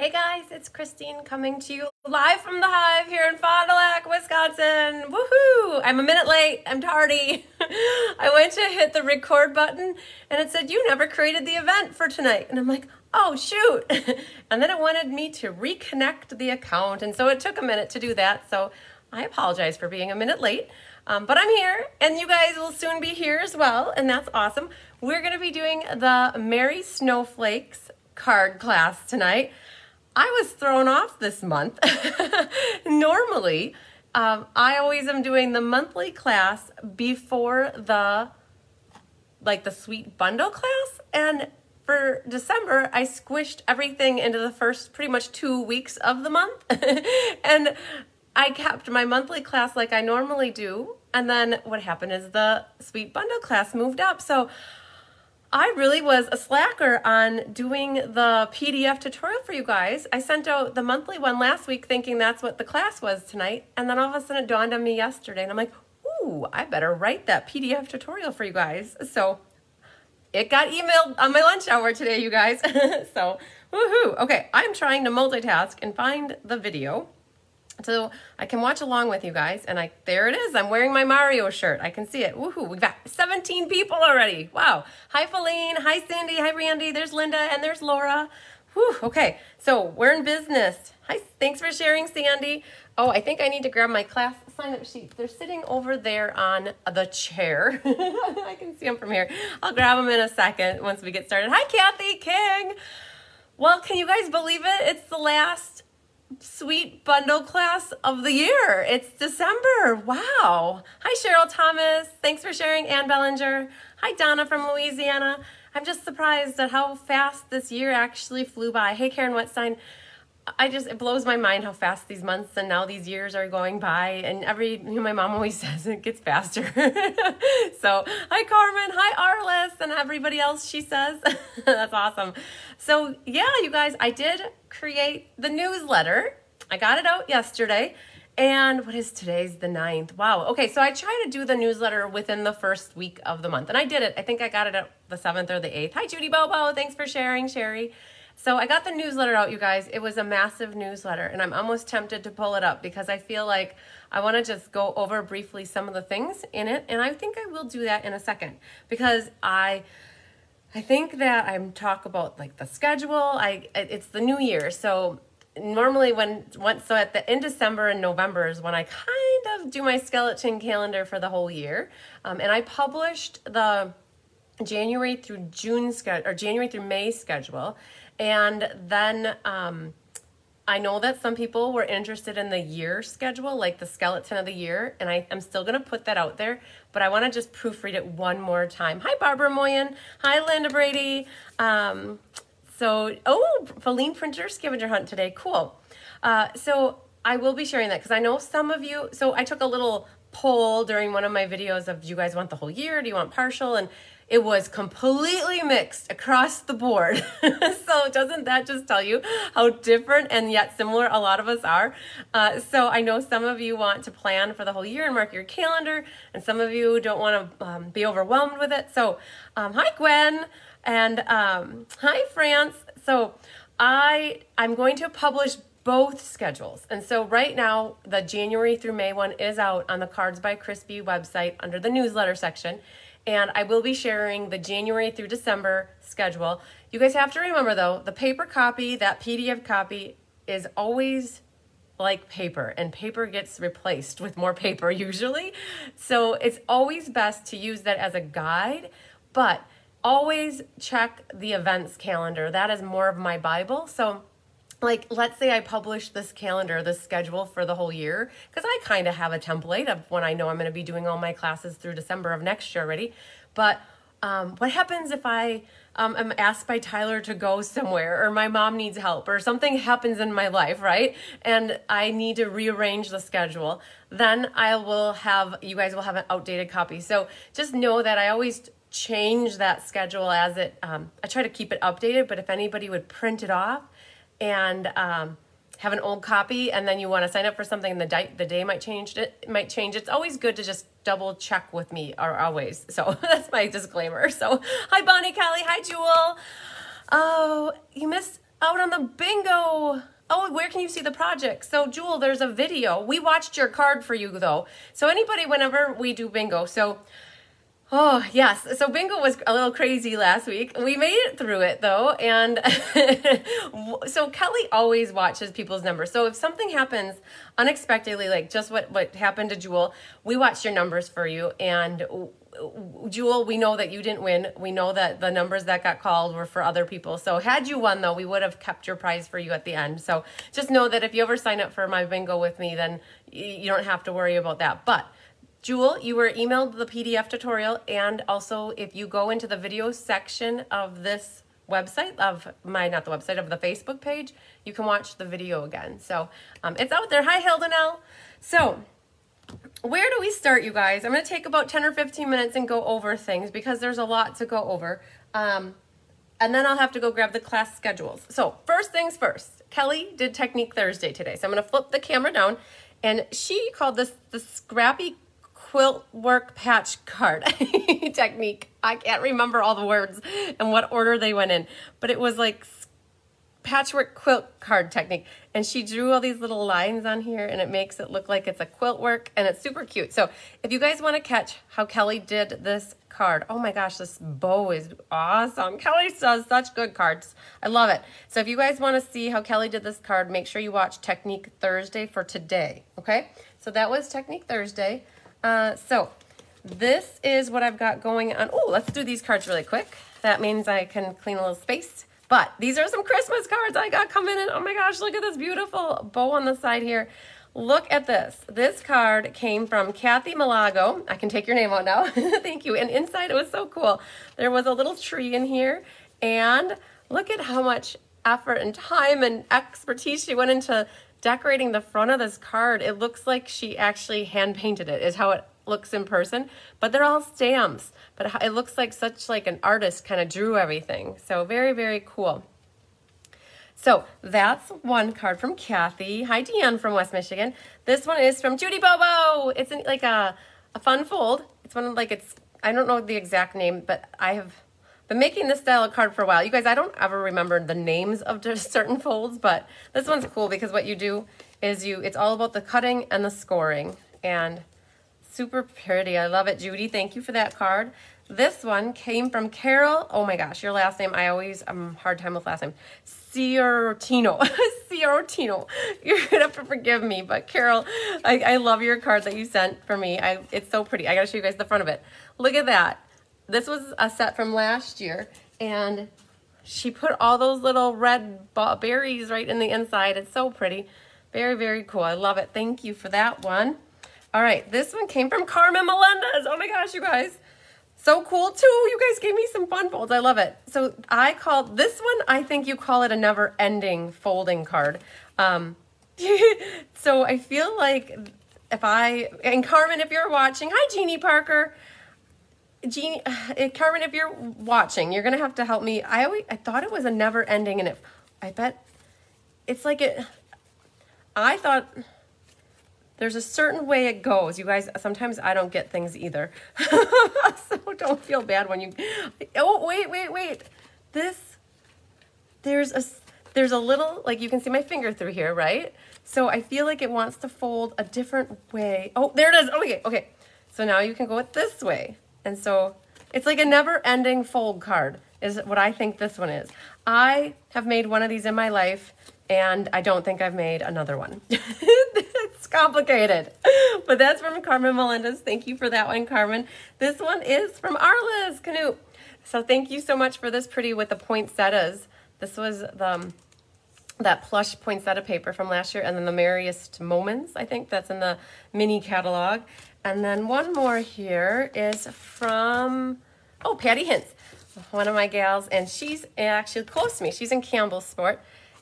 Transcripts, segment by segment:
Hey guys, it's Christine coming to you live from the Hive here in Fond du Lac, Wisconsin. Woohoo! I'm a minute late. I'm tardy. I went to hit the record button and it said, You never created the event for tonight. And I'm like, Oh, shoot. and then it wanted me to reconnect the account. And so it took a minute to do that. So I apologize for being a minute late. Um, but I'm here and you guys will soon be here as well. And that's awesome. We're going to be doing the Merry Snowflakes card class tonight. I was thrown off this month. Normally, um, I always am doing the monthly class before the like the sweet bundle class. And for December I squished everything into the first pretty much 2 weeks of the month. And I kept my monthly class like I normally do. And then what happened is the sweet bundle class moved up. So I really was a slacker on doing the PDF tutorial for you guys. I sent out the monthly one last week thinking that's what the class was tonight. And then all of a sudden it dawned on me yesterday and I'm like, ooh, I better write that PDF tutorial for you guys. So it got emailed on my lunch hour today, you guys. so woohoo. Okay, I'm trying to multitask and find the video so I can watch along with you guys. And I there it is. I'm wearing my Mario shirt. I can see it. Woohoo! We've got 17 people already. Wow. Hi, Feline. Hi, Sandy. Hi, Randy. There's Linda and there's Laura. Whew. Okay. So we're in business. Hi. Thanks for sharing, Sandy. Oh, I think I need to grab my class sign-up sheets. They're sitting over there on the chair. I can see them from here. I'll grab them in a second once we get started. Hi, Kathy King. Well, can you guys believe it? It's the last sweet bundle class of the year. It's December. Wow. Hi, Cheryl Thomas. Thanks for sharing, Ann Bellinger. Hi, Donna from Louisiana. I'm just surprised at how fast this year actually flew by. Hey, Karen Wetstein. I just it blows my mind how fast these months and now these years are going by and every you know, my mom always says it gets faster. so hi Carmen, hi Arliss and everybody else she says. That's awesome. So yeah, you guys, I did create the newsletter. I got it out yesterday. And what is today's the 9th? Wow. Okay, so I try to do the newsletter within the first week of the month. And I did it. I think I got it at the 7th or the 8th. Hi, Judy Bobo. Thanks for sharing, Sherry. So I got the newsletter out, you guys. It was a massive newsletter, and I'm almost tempted to pull it up because I feel like I want to just go over briefly some of the things in it, and I think I will do that in a second because I I think that I'm talk about like the schedule. I it's the new year, so normally when once so at the in December and November is when I kind of do my skeleton calendar for the whole year, um, and I published the January through June schedule or January through May schedule and then um, I know that some people were interested in the year schedule, like the skeleton of the year, and I, am still to put that out there, but I want to just proofread it one more time. Hi, Barbara Moyen. Hi, Linda Brady. Um, so, oh, Feline Printer scavenger hunt today. Cool. Uh, so I will be sharing that because I know some of you, so I took a little poll during one of my videos of do you guys want the whole year? Do you want partial? And it was completely mixed across the board. so doesn't that just tell you how different and yet similar a lot of us are? Uh, so I know some of you want to plan for the whole year and mark your calendar, and some of you don't want to um, be overwhelmed with it. So um, hi Gwen and um, hi France. So I I'm going to publish both schedules. And so right now, the January through May one is out on the Cards by Chris B website under the newsletter section and I will be sharing the January through December schedule. You guys have to remember though, the paper copy, that PDF copy is always like paper and paper gets replaced with more paper usually. So it's always best to use that as a guide, but always check the events calendar. That is more of my Bible. So like let's say I publish this calendar, this schedule for the whole year, because I kind of have a template of when I know I'm going to be doing all my classes through December of next year already. But um, what happens if I um, am asked by Tyler to go somewhere, or my mom needs help, or something happens in my life, right? And I need to rearrange the schedule. Then I will have you guys will have an outdated copy. So just know that I always change that schedule as it. Um, I try to keep it updated, but if anybody would print it off and um, have an old copy and then you want to sign up for something and the, di- the day might change it might change it's always good to just double check with me or always so that's my disclaimer so hi bonnie kelly hi jewel oh you missed out on the bingo. Oh, where can you see the project? So, Jewel, there's a video. We watched your card for you, though. So, anybody, whenever we do bingo, so Oh, yes. So bingo was a little crazy last week. We made it through it though. And so Kelly always watches people's numbers. So if something happens unexpectedly, like just what, what happened to Jewel, we watch your numbers for you. And Jewel, we know that you didn't win. We know that the numbers that got called were for other people. So had you won though, we would have kept your prize for you at the end. So just know that if you ever sign up for my bingo with me, then you don't have to worry about that. But Jewel, you were emailed the PDF tutorial, and also if you go into the video section of this website, of my, not the website, of the Facebook page, you can watch the video again. So um, it's out there. Hi, Hilda Nell. So where do we start, you guys? I'm going to take about 10 or 15 minutes and go over things because there's a lot to go over. Um, and then I'll have to go grab the class schedules. So first things first, Kelly did Technique Thursday today. So I'm going to flip the camera down and she called this the scrappy quilt work patch card technique. I can't remember all the words and what order they went in, but it was like patchwork quilt card technique. And she drew all these little lines on here and it makes it look like it's a quilt work and it's super cute. So if you guys want to catch how Kelly did this card, oh my gosh, this bow is awesome. Kelly does such good cards. I love it. So if you guys want to see how Kelly did this card, make sure you watch Technique Thursday for today. Okay. So that was Technique Thursday. Uh, so this is what I've got going on. Oh, let's do these cards really quick. That means I can clean a little space. But these are some Christmas cards I got coming in. Oh my gosh, look at this beautiful bow on the side here. Look at this. This card came from Kathy Malago. I can take your name out now. Thank you. And inside it was so cool. There was a little tree in here. And look at how much effort and time and expertise she went into decorating the front of this card, it looks like she actually hand painted it, is how it looks in person, but they're all stamps. But it looks like such like an artist kind of drew everything. So very, very cool. So that's one card from Kathy. Hi, Deanne from West Michigan. This one is from Judy Bobo. It's like a, a fun fold. It's one of like, it's, I don't know the exact name, but I have been making this style of card for a while. You guys, I don't ever remember the names of just certain folds, but this one's cool because what you do is you, it's all about the cutting and the scoring. And super pretty. I love it, Judy. Thank you for that card. This one came from Carol. Oh my gosh, your last name. I always, I'm hard time with last name. Ciortino. Ciortino. You're to have to forgive me, but Carol, I, I love your card that you sent for me. I, it's so pretty. I got to show you guys the front of it. Look at that. This was a set from last year, and she put all those little red berries right in the inside. It's so pretty. Very, very cool. I love it. Thank you for that one. All right, this one came from Carmen Melendez. Oh my gosh, you guys. So cool too. You guys gave me some fun folds. I love it. So I call this one, I think you call it a never ending folding card. Um, so I feel like if I, and Carmen, if you're watching, hi Jeannie Parker. Jeannie, uh, Carmen, if you're watching, you're gonna have to help me. I always, I thought it was a never ending, and it, I bet, it's like it. I thought there's a certain way it goes. You guys, sometimes I don't get things either, so don't feel bad when you. Oh wait, wait, wait. This, there's a there's a little like you can see my finger through here, right? So I feel like it wants to fold a different way. Oh, there it is. Okay, okay. So now you can go it this way. And so it's like a never ending fold card is what I think this one is. I have made one of these in my life and I don't think I've made another one. it's complicated, but that's from Carmen Melendez. Thank you for that one, Carmen. This one is from Arliss Canoe. So thank you so much for this pretty with the poinsettias. This was the, um, that plush poinsettia paper from last year and then the Merriest Moments, I think that's in the mini catalog. And then one more here is from, oh, Patty Hintz, one of my gals, and she's actually close to me. She's in Campbellsport.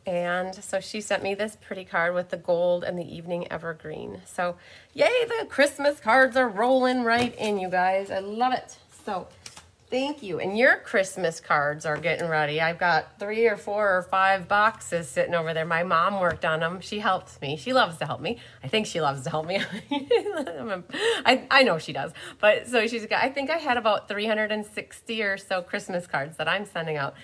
And so she sent me this pretty card with the gold and the evening evergreen. So yay, the Christmas cards are rolling right in, you guys. I love it. So Thank you. And your Christmas cards are getting ready. I've got three or four or five boxes sitting over there. My mom worked on them. She helps me. She loves to help me. I think she loves to help me. I, I know she does. But so she's got, I think I had about 360 or so Christmas cards that I'm sending out.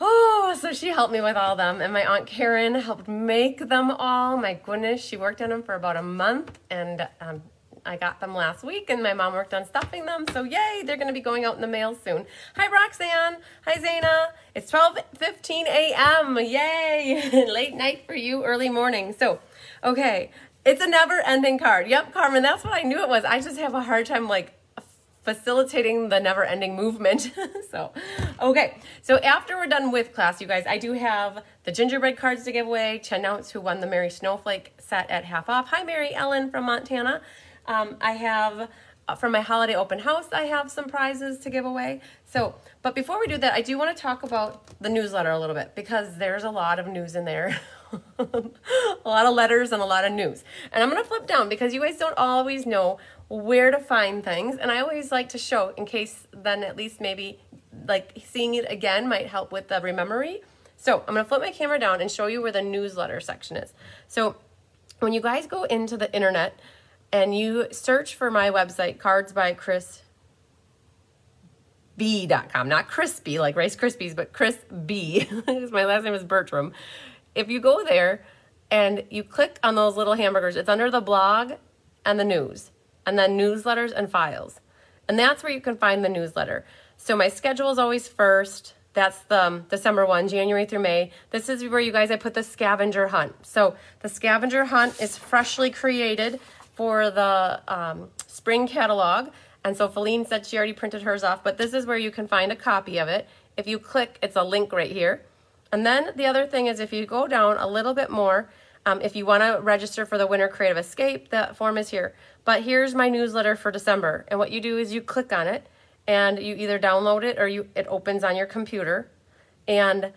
Oh, so she helped me with all them. And my Aunt Karen helped make them all. My goodness, she worked on them for about a month. And um, I got them last week and my mom worked on stuffing them. So yay, they're gonna be going out in the mail soon. Hi Roxanne, hi Zaina. It's 12.15 a.m., yay. Late night for you, early morning. So, okay, it's a never ending card. Yep, Carmen, that's what I knew it was. I just have a hard time like facilitating the never ending movement. so, okay. So after we're done with class, you guys, I do have the gingerbread cards to give away. Chen Ounce, who won the Merry Snowflake set at half off. Hi, Mary Ellen from Montana. Um, I have, uh, from my holiday open house, I have some prizes to give away. So, but before we do that, I do want to talk about the newsletter a little bit because there's a lot of news in there. a lot of letters and a lot of news. And I'm going to flip down because you guys don't always know where to find things. And I always like to show in case then at least maybe like seeing it again might help with the rememory. So I'm going to flip my camera down and show you where the newsletter section is. So when you guys go into the internet, and you search for my website, cards by Chris B.com, not crispy like Rice Krispies, but Chris B. my last name is Bertram. If you go there and you click on those little hamburgers, it's under the blog and the news, and then newsletters and files. And that's where you can find the newsletter. So my schedule is always first. That's the um, December one, January through May. This is where you guys, I put the scavenger hunt. So the scavenger hunt is freshly created for the um, spring catalog. And so Feline said she already printed hers off, but this is where you can find a copy of it. If you click, it's a link right here. And then the other thing is if you go down a little bit more, um, if you want to register for the Winter Creative Escape, that form is here. But here's my newsletter for December. And what you do is you click on it and you either download it or you it opens on your computer. And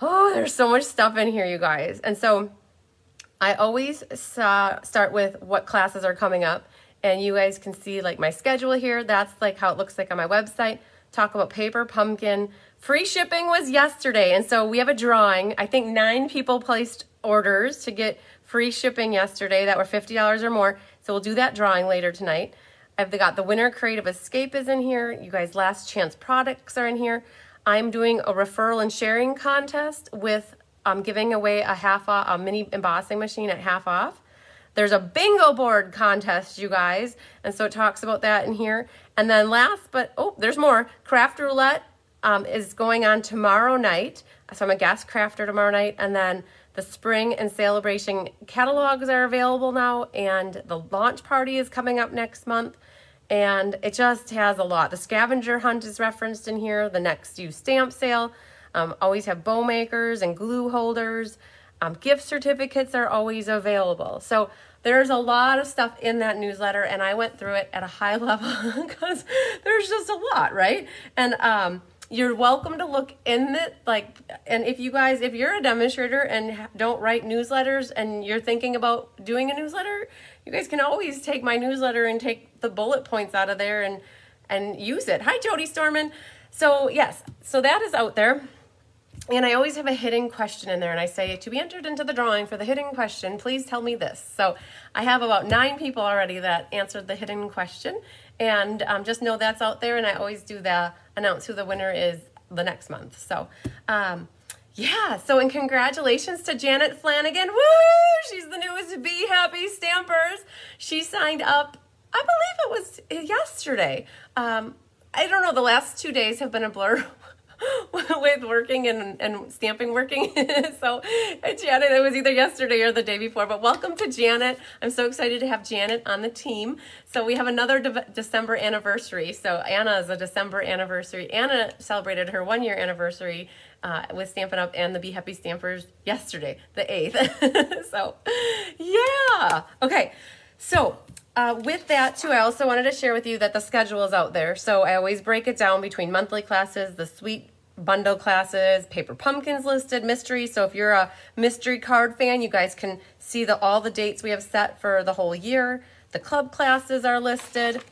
oh, there's so much stuff in here, you guys. And so I always uh, start with what classes are coming up and you guys can see like my schedule here. That's like how it looks like on my website. Talk about paper pumpkin. Free shipping was yesterday. And so we have a drawing. I think nine people placed orders to get free shipping yesterday that were $50 or more. So we'll do that drawing later tonight. I've got the Winter Creative Escape is in here. You guys, last chance products are in here. I'm doing a referral and sharing contest with I'm giving away a half off, a mini embossing machine at half off. There's a bingo board contest, you guys. And so it talks about that in here. And then last, but oh, there's more. Craft Roulette um, is going on tomorrow night. So I'm a guest crafter tomorrow night. And then the spring and celebration catalogs are available now. And the launch party is coming up next month. And it just has a lot. The scavenger hunt is referenced in here. The next due stamp sale. Um, always have bow makers and glue holders. Um, gift certificates are always available. So there's a lot of stuff in that newsletter, and I went through it at a high level because there's just a lot, right? And um, you're welcome to look in it, like, and if you guys, if you're a demonstrator and don't write newsletters and you're thinking about doing a newsletter, you guys can always take my newsletter and take the bullet points out of there and and use it. Hi, Jody Storman. So yes, so that is out there. And I always have a hidden question in there, and I say, to be entered into the drawing for the hidden question, please tell me this. So I have about nine people already that answered the hidden question, and um, just know that's out there, and I always do the announce who the winner is the next month. So, um, yeah, so and congratulations to Janet Flanagan. Woo! She's the newest Be Happy Stampers. She signed up, I believe it was yesterday. Um, I don't know, the last two days have been a blur with working and, and stamping working. so Janet, it was either yesterday or the day before, but welcome to Janet. I'm so excited to have Janet on the team. So we have another de December anniversary. So Anna is a December anniversary. Anna celebrated her one year anniversary uh, with Stampin' Up! and the Be Happy Stampers yesterday, the 8th. so yeah. Okay. So uh, with that too, I also wanted to share with you that the schedule is out there. So I always break it down between monthly classes, the sweet bundle classes, paper pumpkins listed, mystery. So if you're a mystery card fan, you guys can see the all the dates we have set for the whole year. The club classes are listed.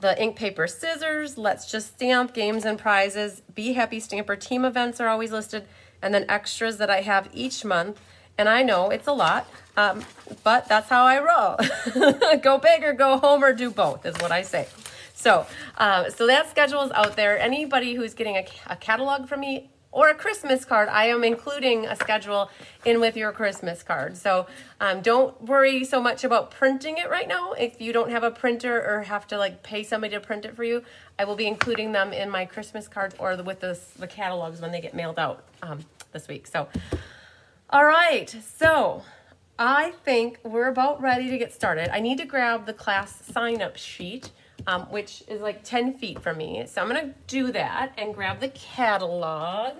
The ink, paper, scissors, let's just stamp, games and prizes, Be Happy Stamper team events are always listed, and then extras that I have each month. And I know it's a lot, um, but that's how I roll. go big or go home or do both is what I say. So, uh, so that schedule is out there. Anybody who's getting a, a catalog from me or a Christmas card, I am including a schedule in with your Christmas card. So um, don't worry so much about printing it right now. If you don't have a printer or have to like pay somebody to print it for you, I will be including them in my Christmas cards or with the, the catalogs when they get mailed out um, this week. So, all right. So I think we're about ready to get started. I need to grab the class sign up sheet um, which is like 10 feet from me. So I'm gonna do that and grab the catalog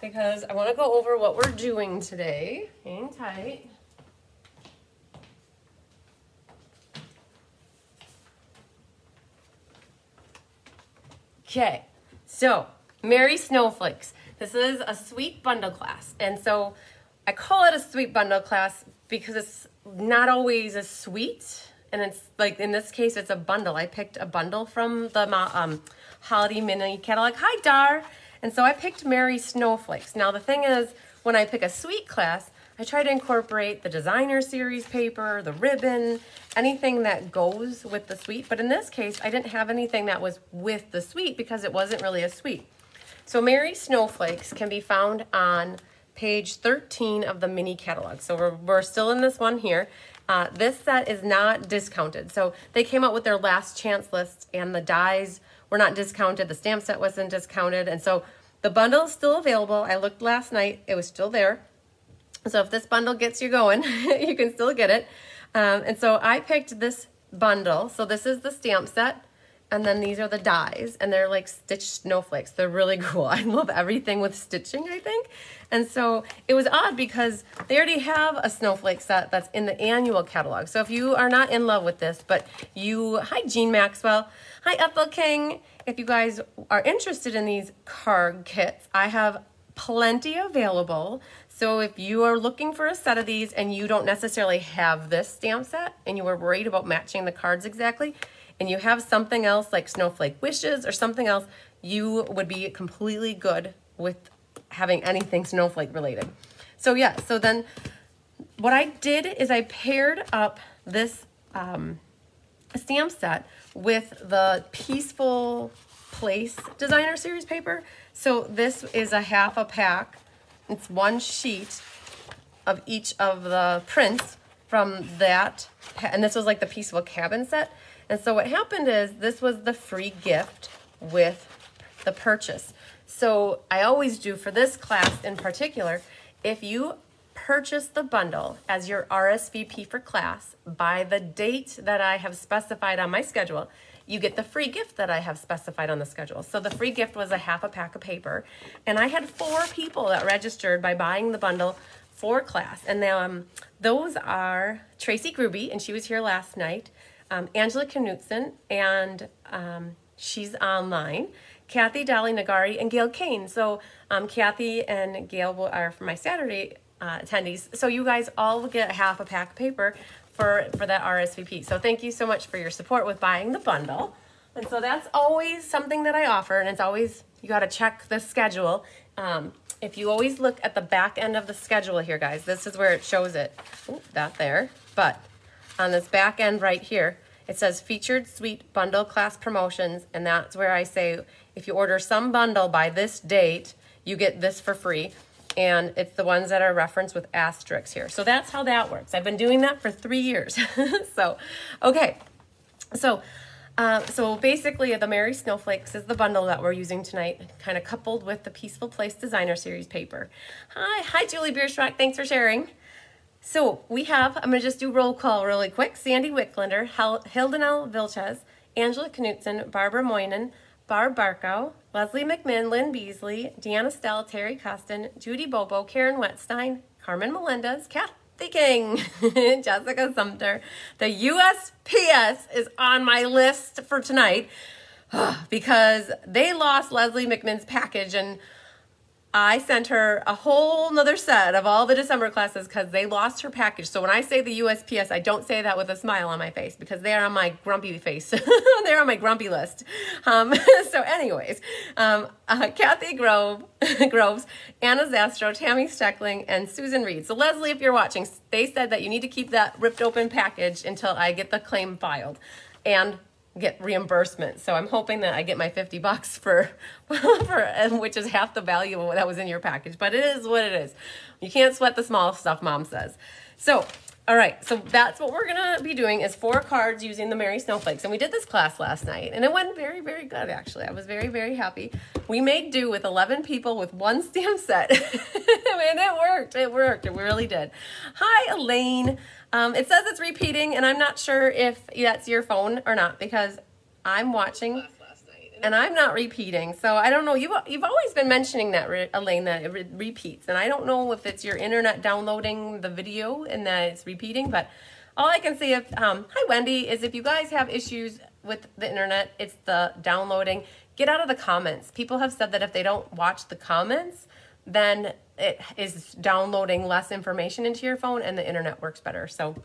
because I wanna go over what we're doing today. Hang tight. Okay, so Merry Snowflakes. This is a sweet bundle class. And so I call it a sweet bundle class because it's not always a sweet and it's like in this case it's a bundle. I picked a bundle from the um, holiday mini catalog. Hi dar. And so i picked Merry Snowflakes. Now the thing is when i pick a sweet class i try to incorporate the designer series paper the ribbon anything that goes with the sweet. But in this case i didn't have anything that was with the sweet because it wasn't really a sweet. So Merry Snowflakes can be found on page 13 of the mini catalog. So we're, we're still in this one here uh, this set is not discounted. So they came out with their last chance list and the dies were not discounted. The stamp set wasn't discounted. And so the bundle is still available. I looked last night. It was still there. So if this bundle gets you going, you can still get it. Um, and so I picked this bundle. So this is the stamp set. And then these are the dies, and they're like stitched snowflakes. They're really cool. I love everything with stitching, I think. And so it was odd because they already have a snowflake set that's in the annual catalog. So if you are not in love with this, but you, hi Jean Maxwell, hi Ethel King. If you guys are interested in these card kits, I have plenty available. So if you are looking for a set of these and you don't necessarily have this stamp set and you were worried about matching the cards exactly, and you have something else like Snowflake Wishes or something else, you would be completely good with having anything snowflake related. So yeah, so then what I did is I paired up this um, stamp set with the Peaceful Place Designer Series paper. So this is a half a pack. It's one sheet of each of the prints from that. And this was like the Peaceful Cabin set. And so what happened is this was the free gift with the purchase. So I always do for this class in particular, if you purchase the bundle as your RSVP for class by the date that I have specified on my schedule, you get the free gift that I have specified on the schedule. So the free gift was a half a pack of paper. And I had four people that registered by buying the bundle for class. And um, those are Tracy Gruby, and she was here last night, um, Angela Knutson, and um, she's online. Kathy Dolly Nagari and Gail Kane. So um, Kathy and Gail are for my Saturday uh, attendees. So you guys all will get half a pack of paper for, for that RSVP. So thank you so much for your support with buying the bundle. And so that's always something that I offer, and it's always, you got to check the schedule. Um, if you always look at the back end of the schedule here, guys, this is where it shows it. Ooh, that there. But on this back end right here, it says featured sweet bundle class promotions, and that's where I say if you order some bundle by this date, you get this for free. And it's the ones that are referenced with asterisks here. So that's how that works. I've been doing that for three years. so, okay. So, uh, so basically, the Merry Snowflakes is the bundle that we're using tonight, kind of coupled with the Peaceful Place Designer Series paper. Hi, hi, Julie Bierschrock. Thanks for sharing. So we have, I'm going to just do roll call really quick. Sandy Wicklander, Hel Hildenel Vilches, Angela Knutson, Barbara Moynan, Barb Barkow, Leslie McMinn, Lynn Beasley, Deanna Stell, Terry Costin, Judy Bobo, Karen Wetstein, Carmen Melendez, Kathy King, Jessica Sumter. The USPS is on my list for tonight because they lost Leslie McMinn's package and I sent her a whole nother set of all the December classes because they lost her package. So when I say the USPS, I don't say that with a smile on my face because they're on my grumpy face. they're on my grumpy list. Um, so anyways, um, uh, Kathy Grove, Groves, Anna Zastro, Tammy Steckling, and Susan Reed. So Leslie, if you're watching, they said that you need to keep that ripped open package until I get the claim filed. And get reimbursement. So I'm hoping that I get my 50 bucks for, for which is half the value of that was in your package. But it is what it is. You can't sweat the small stuff, mom says. So all right, so that's what we're gonna be doing is four cards using the Merry Snowflakes. And we did this class last night and it went very, very good actually. I was very, very happy. We made do with 11 people with one stamp set. and it worked, it worked, it really did. Hi, Elaine. Um, it says it's repeating and I'm not sure if that's your phone or not because I'm watching and I'm not repeating. So I don't know. You've, you've always been mentioning that, Elaine, that it re repeats. And I don't know if it's your internet downloading the video and that it's repeating. But all I can say, if, um, hi, Wendy, is if you guys have issues with the internet, it's the downloading. Get out of the comments. People have said that if they don't watch the comments, then it is downloading less information into your phone and the internet works better. So,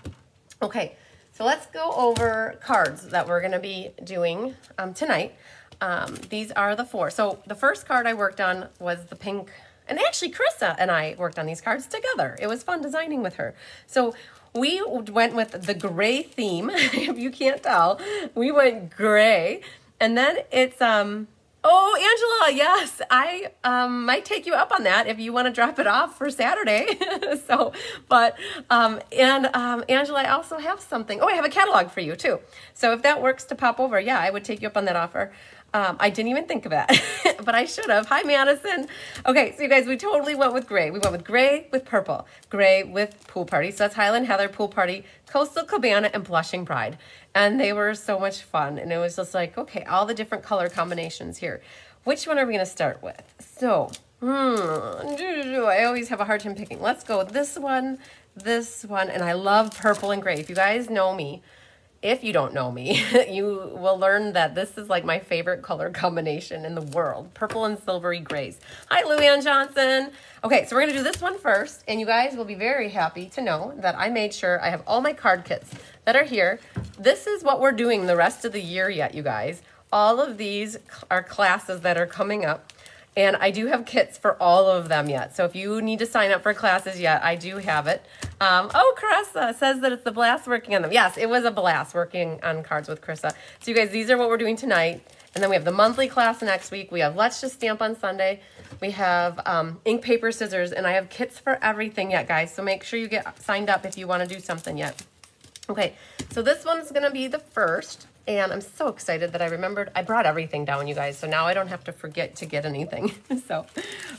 okay. So let's go over cards that we're going to be doing um, tonight. Um, these are the four. So the first card I worked on was the pink, and actually Carissa and I worked on these cards together. It was fun designing with her. So we went with the gray theme, if you can't tell. We went gray, and then it's, um, Oh, Angela, yes, I um, might take you up on that if you want to drop it off for Saturday. so, but, um, and um, Angela, I also have something. Oh, I have a catalog for you too. So if that works to pop over, yeah, I would take you up on that offer. Um, I didn't even think of that, but I should have. Hi, Madison. Okay, so you guys, we totally went with gray. We went with gray with purple, gray with pool party. So that's Highland Heather Pool Party, Coastal Cabana, and Blushing Bride. And they were so much fun. And it was just like, okay, all the different color combinations here. Which one are we going to start with? So, hmm, I always have a hard time picking. Let's go with this one, this one, and I love purple and gray. If you guys know me, if you don't know me, you will learn that this is like my favorite color combination in the world. Purple and silvery grays. Hi, Luann Johnson. Okay, so we're to do this one first, and you guys will be very happy to know that I made sure I have all my card kits that are here. This is what we're doing the rest of the year yet, you guys. All of these are classes that are coming up. And I do have kits for all of them yet. So if you need to sign up for classes yet, I do have it. Um, oh, Carissa says that it's a blast working on them. Yes, it was a blast working on cards with Carissa. So you guys, these are what we're doing tonight. And then we have the monthly class next week. We have Let's Just Stamp on Sunday. We have um, ink, paper, scissors, and I have kits for everything yet, guys. So make sure you get signed up if you want to do something yet. Okay, so this one's going to be the first. And I'm so excited that I remembered. I brought everything down, you guys, so now I don't have to forget to get anything. so,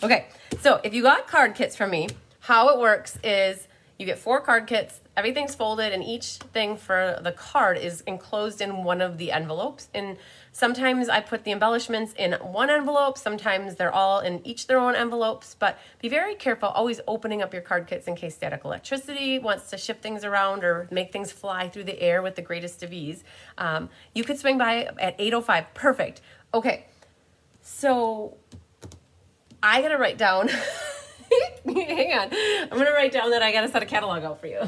okay. So if you got card kits from me, how it works is you get four card kits. Everything's folded, and each thing for the card is enclosed in one of the envelopes. And sometimes I put the embellishments in one envelope. Sometimes they're all in each their own envelopes. But be very careful always opening up your card kits in case static electricity wants to shift things around or make things fly through the air with the greatest of ease. Um, you could swing by at 8.05. Perfect. Okay. So I got to write down... Hang on. I'm to write down that I got to set a catalog out for you.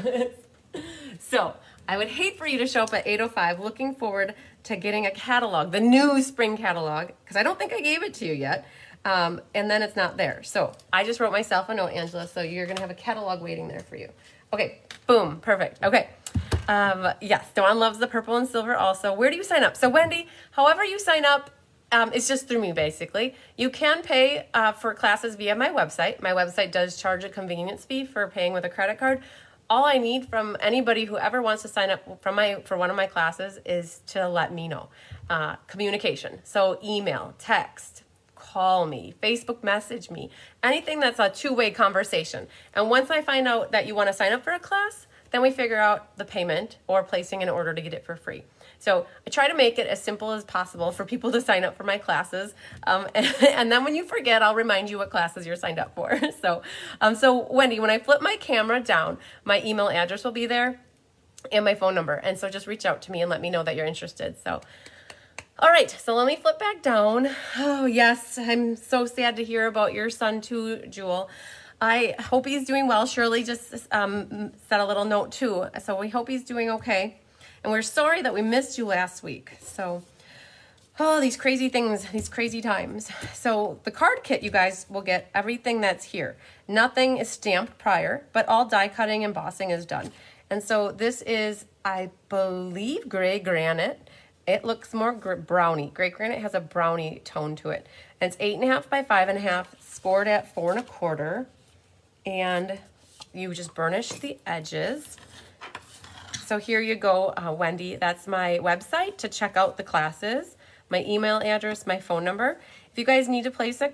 so I would hate for you to show up at 8.05 looking forward to getting a catalog, the new spring catalog, because I don't think I gave it to you yet. Um, and then it's not there. So I just wrote myself a note, Angela, so you're going to have a catalog waiting there for you. Okay, boom, perfect. Okay. Um, yes, Dawn loves the purple and silver also. Where do you sign up? So Wendy, however you sign up, um, it's just through me, basically. You can pay uh, for classes via my website. My website does charge a convenience fee for paying with a credit card. All I need from anybody who ever wants to sign up from my for one of my classes is to let me know. Uh, communication. So email, text, call me, Facebook message me, anything that's a two-way conversation. And once I find out that you want to sign up for a class, then we figure out the payment or placing an order to get it for free. So I try to make it as simple as possible for people to sign up for my classes. Um, and, and, then when you forget, I'll remind you what classes you're signed up for. so, um, so Wendy, when I flip my camera down, my email address will be there and my phone number. And so just reach out to me and let me know that you're interested. So, all right, so let me flip back down. Oh, yes, I'm so sad to hear about your son too, Jewel. I hope he's doing well. Shirley just um, said a little note too. So we hope he's doing okay. And we're sorry that we missed you last week. So, oh, these crazy things, these crazy times. So the card kit, you guys will get everything that's here. Nothing is stamped prior, but all die cutting and embossing is done. And so this is, I believe, gray granite. It looks more brownie. Gray Granite has a brownie tone to it. And it's eight and a half by five and a half, scored at four and a quarter. And you just burnish the edges. So here you go, uh, Wendy. That's my website to check out the classes, my email address, my phone number. If you guys need to place a,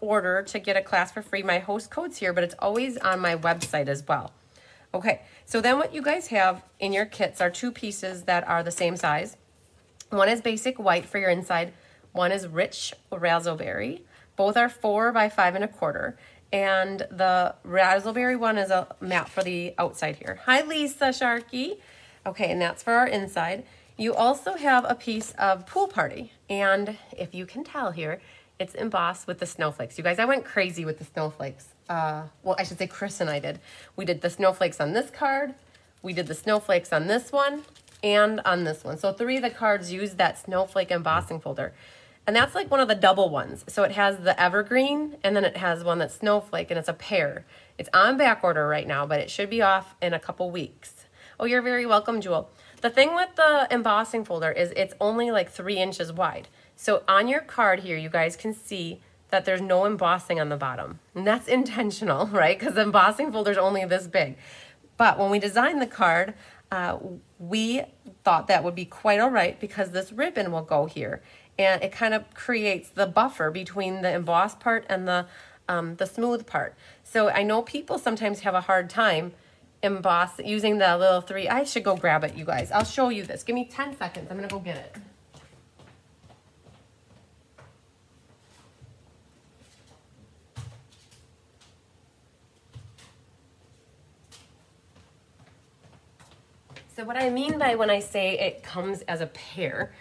order to get a class for free, my host code's here, but it's always on my website as well. Okay, so then what you guys have in your kits are two pieces that are the same size. One is basic white for your inside. One is rich razzleberry. Both are four by five and a quarter. And the razzleberry one is a mat for the outside here. Hi, Lisa Sharkey. Okay, and that's for our inside. You also have a piece of pool party. And if you can tell here, it's embossed with the snowflakes. You guys, I went crazy with the snowflakes. Uh, well, I should say Chris and I did. We did the snowflakes on this card. We did the snowflakes on this one and on this one. So three of the cards use that snowflake embossing folder. And that's like one of the double ones. So it has the evergreen and then it has one that's snowflake and it's a pair. It's on back order right now, but it should be off in a couple weeks. Oh, you're very welcome, Jewel. The thing with the embossing folder is it's only like three inches wide. So on your card here, you guys can see that there's no embossing on the bottom. And that's intentional, right? Because the embossing folder is only this big. But when we designed the card, uh, we thought that would be quite all right because this ribbon will go here and it kind of creates the buffer between the embossed part and the um, the smooth part. So I know people sometimes have a hard time emboss using the little three. I should go grab it, you guys. I'll show you this. Give me 10 seconds. I'm going to go get it. So what I mean by when I say it comes as a pair,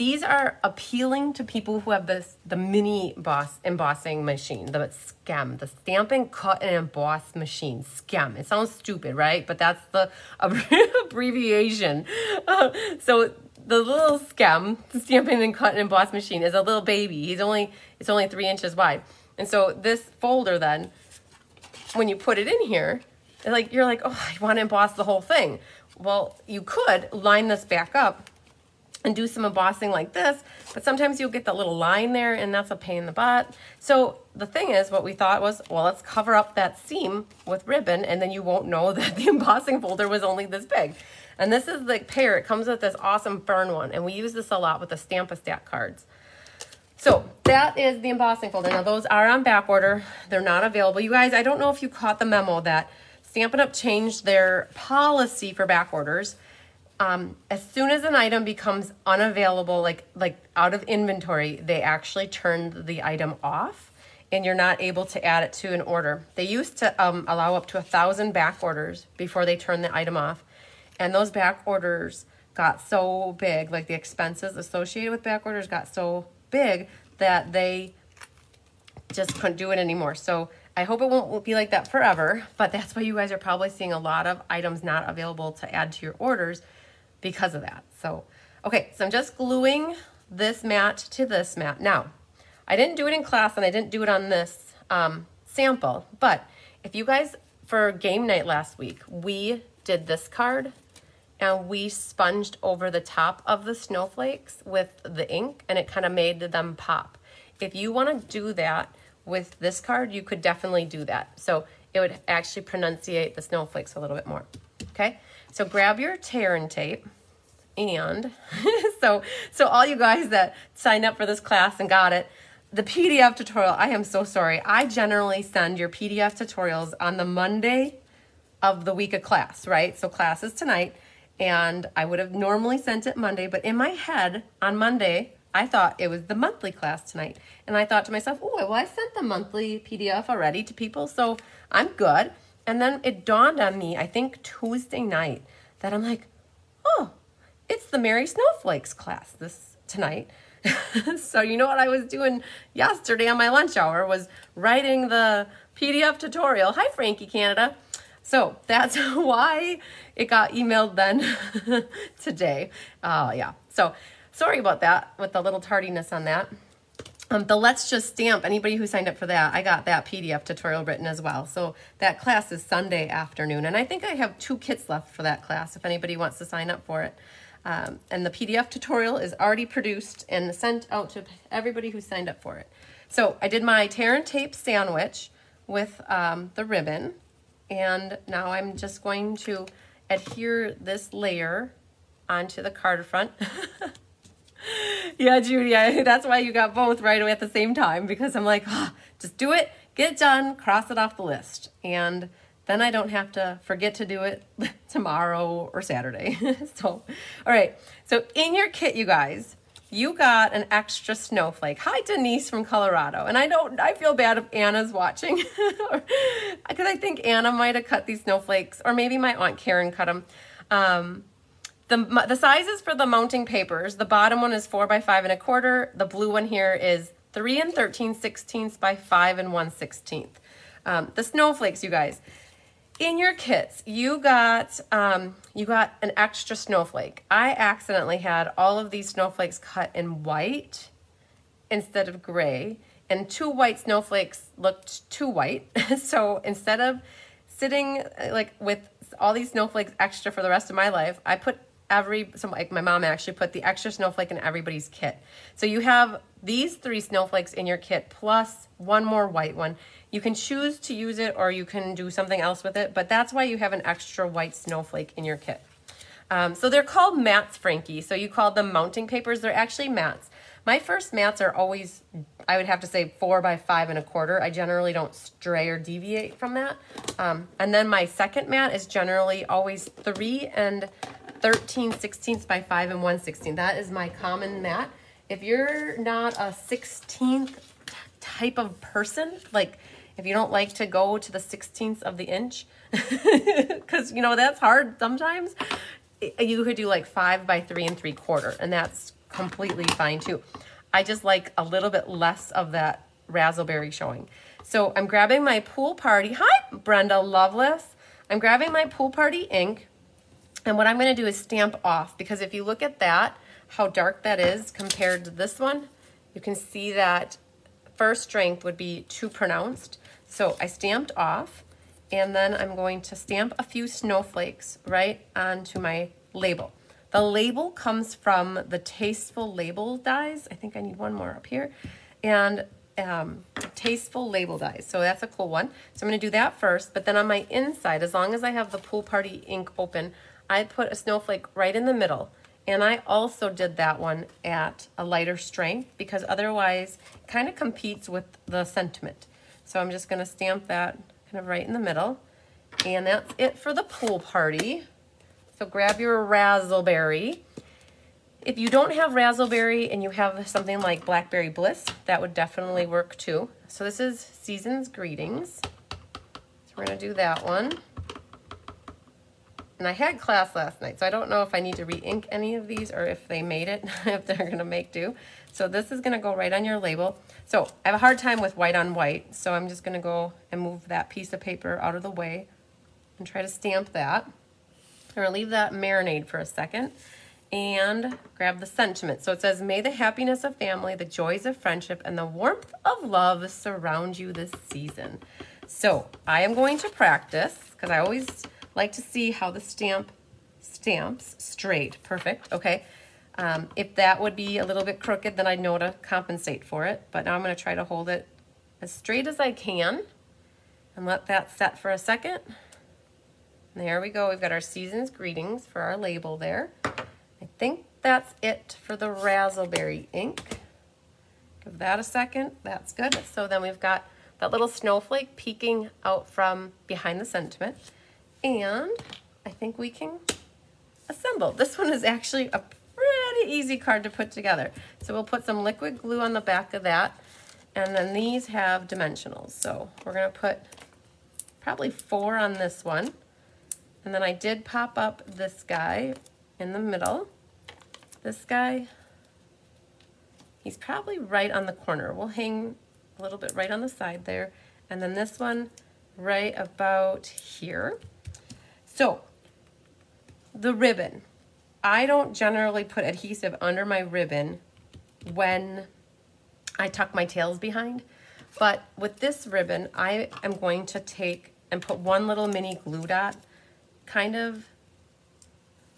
these are appealing to people who have this the mini boss embossing machine, the SCAM, the stamping, cut, and emboss machine. SCAM. It sounds stupid, right? But that's the abbreviation. Uh, so the little SCAM, stamping and cut and emboss machine, is a little baby. He's only it's only three inches wide, and so this folder then, when you put it in here, like you're like, oh, I want to emboss the whole thing. Well, you could line this back up and do some embossing like this, but sometimes you'll get that little line there and that's a pain in the butt. So the thing is, what we thought was, well, let's cover up that seam with ribbon and then you won't know that the embossing folder was only this big. And this is the pair, it comes with this awesome fern one and we use this a lot with the Stamp-A-Stack cards. So that is the embossing folder. Now those are on back order. They're not available. You guys, I don't know if you caught the memo that Stampin' Up! changed their policy for back orders. Um, as soon as an item becomes unavailable, like like out of inventory, they actually turn the item off, and you're not able to add it to an order. They used to um, allow up to a thousand back orders before they turned the item off, and those back orders got so big, like the expenses associated with back orders got so big that they just couldn't do it anymore. So I hope it won't be like that forever, but that's why you guys are probably seeing a lot of items not available to add to your orders because of that. So, okay, so I'm just gluing this mat to this mat. Now, I didn't do it in class and I didn't do it on this um, sample, but if you guys, for game night last week, we did this card and we sponged over the top of the snowflakes with the ink and it kind of made them pop. If you want to do that, with this card, you could definitely do that. So it would actually pronunciate the snowflakes a little bit more. Okay, so grab your tear and tape and so so all you guys that signed up for this class and got it, the PDF tutorial, I am so sorry. I generally send your PDF tutorials on the Monday of the week of class, right? So class is tonight and I would have normally sent it Monday, but in my head on Monday, I thought it was the monthly class tonight. And I thought to myself, oh, well, I sent the monthly PDF already to people, so I'm good. And then it dawned on me, I think Tuesday night, that I'm like, oh, it's the Merry Snowflakes class this tonight. so you know what I was doing yesterday on my lunch hour was writing the PDF tutorial. Hi, Frankie Canada. So that's why it got emailed then today. Oh, yeah. So sorry about that with the little tardiness on that. Um, the Let's Just Stamp, anybody who signed up for that, I got that PDF tutorial written as well. So that class is Sunday afternoon. And I think I have two kits left for that class if anybody wants to sign up for it. Um, and the PDF tutorial is already produced and sent out to everybody who signed up for it. So I did my tear and tape sandwich with um, the ribbon. And now I'm just going to adhere this layer onto the card front. yeah, Judy, I, that's why you got both right away at the same time because I'm like, oh, just do it, get it done, cross it off the list. And then I don't have to forget to do it tomorrow or Saturday. so, all right. So in your kit, you guys, you got an extra snowflake. Hi, Denise from Colorado. And I don't, I feel bad if Anna's watching because I think Anna might have cut these snowflakes or maybe my Aunt Karen cut them. Um, the, the sizes for the mounting papers, the bottom one is four by five and a quarter. The blue one here is three and 13 sixteenths by five and one sixteenth. Um, the snowflakes, you guys, in your kits, you got um, you got an extra snowflake. I accidentally had all of these snowflakes cut in white instead of gray, and two white snowflakes looked too white. so instead of sitting like with all these snowflakes extra for the rest of my life, I put every so like my mom actually put the extra snowflake in everybody's kit. So you have these three snowflakes in your kit plus one more white one. You can choose to use it or you can do something else with it, but that's why you have an extra white snowflake in your kit. Um, so they're called mats, Frankie. So you call them mounting papers. They're actually mats. My first mats are always, I would have to say four by five and a quarter. I generally don't stray or deviate from that. Um, and then my second mat is generally always three and 13 sixteenths by 5 and 1 16. That is my common mat. If you're not a 16th type of person, like if you don't like to go to the 16th of the inch, because you know that's hard sometimes, you could do like 5 by 3 and 3 quarter, and that's completely fine too. I just like a little bit less of that razzleberry showing. So I'm grabbing my pool party. Hi, Brenda Loveless. I'm grabbing my pool party ink and what I'm going to do is stamp off because if you look at that, how dark that is compared to this one, you can see that first strength would be too pronounced. So I stamped off and then I'm going to stamp a few snowflakes right onto my label. The label comes from the Tasteful Label dies. I think I need one more up here. And um, Tasteful Label dies. So that's a cool one. So I'm going to do that first. But then on my inside, as long as I have the Pool Party ink open, I put a snowflake right in the middle. And I also did that one at a lighter strength because otherwise it kind of competes with the sentiment. So I'm just going to stamp that kind of right in the middle. And that's it for the pool party. So grab your razzleberry. If you don't have razzleberry and you have something like blackberry bliss, that would definitely work too. So this is Season's Greetings. So we're going to do that one. And I had class last night, so I don't know if I need to re-ink any of these or if they made it, if they're gonna make do. So this is gonna go right on your label. So I have a hard time with white on white, so I'm just gonna go and move that piece of paper out of the way and try to stamp that. I'm gonna leave that marinade for a second and grab the sentiment. So it says, may the happiness of family, the joys of friendship, and the warmth of love surround you this season. So I am going to practice, because I always like to see how the stamp stamps straight. Perfect. Okay. Um, if that would be a little bit crooked, then I'd know to compensate for it. But now I'm going to try to hold it as straight as I can and let that set for a second. There we go. We've got our season's greetings for our label there. I think that's it for the razzleberry ink. Give that a second. That's good. So then we've got that little snowflake peeking out from behind the sentiment. And I think we can assemble. This one is actually a pretty easy card to put together. So we'll put some liquid glue on the back of that. And then these have dimensionals. So we're going to put probably four on this one. And then I did pop up this guy in the middle. This guy, he's probably right on the corner. We'll hang a little bit right on the side there. And then this one right about here. So the ribbon. I don't generally put adhesive under my ribbon when I tuck my tails behind. But with this ribbon, I am going to take and put one little mini glue dot kind of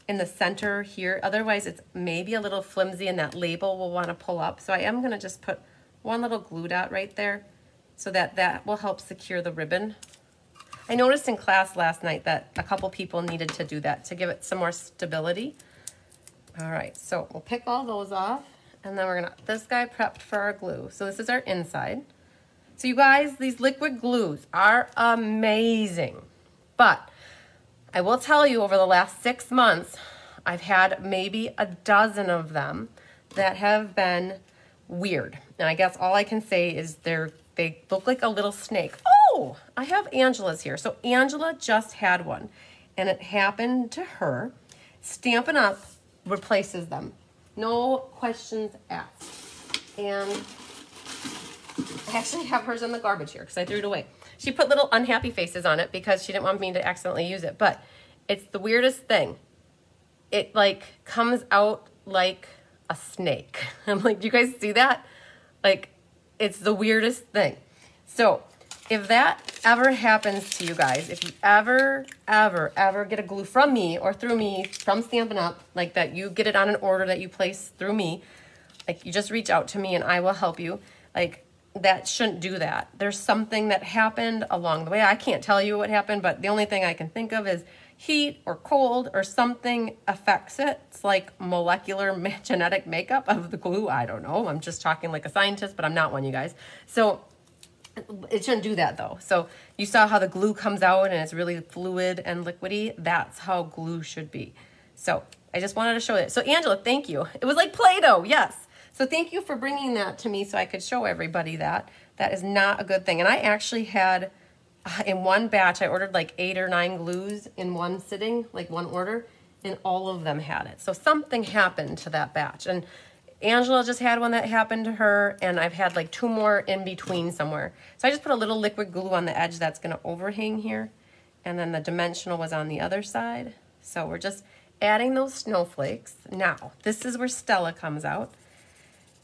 in the center here. Otherwise, it's maybe a little flimsy and that label will want to pull up. So I am going to just put one little glue dot right there so that that will help secure the ribbon. I noticed in class last night that a couple people needed to do that to give it some more stability. All right, so we'll pick all those off and then we're gonna, this guy prepped for our glue. So this is our inside. So you guys, these liquid glues are amazing. But I will tell you over the last six months, I've had maybe a dozen of them that have been weird. And I guess all I can say is they're they look like a little snake. Oh, I have Angela's here. So Angela just had one and it happened to her. Stampin' Up replaces them. No questions asked. And I actually have hers in the garbage here because I threw it away. She put little unhappy faces on it because she didn't want me to accidentally use it. But it's the weirdest thing. It like comes out like a snake. I'm like, do you guys see that? Like, it's the weirdest thing. So if that ever happens to you guys, if you ever, ever, ever get a glue from me or through me from Stampin' Up, like that you get it on an order that you place through me, like you just reach out to me and I will help you. Like that shouldn't do that. There's something that happened along the way. I can't tell you what happened, but the only thing I can think of is heat or cold or something affects it. It's like molecular genetic makeup of the glue. I don't know. I'm just talking like a scientist, but I'm not one, you guys. So it shouldn't do that though. So you saw how the glue comes out and it's really fluid and liquidy. That's how glue should be. So I just wanted to show it. So Angela, thank you. It was like Play-Doh, yes. So thank you for bringing that to me so I could show everybody that. That is not a good thing. And I actually had, uh, in one batch, I ordered like eight or nine glues in one sitting, like one order, and all of them had it. So something happened to that batch. And Angela just had one that happened to her, and I've had like two more in between somewhere. So I just put a little liquid glue on the edge that's gonna overhang here, and then the dimensional was on the other side. So we're just adding those snowflakes. Now, this is where Stella comes out.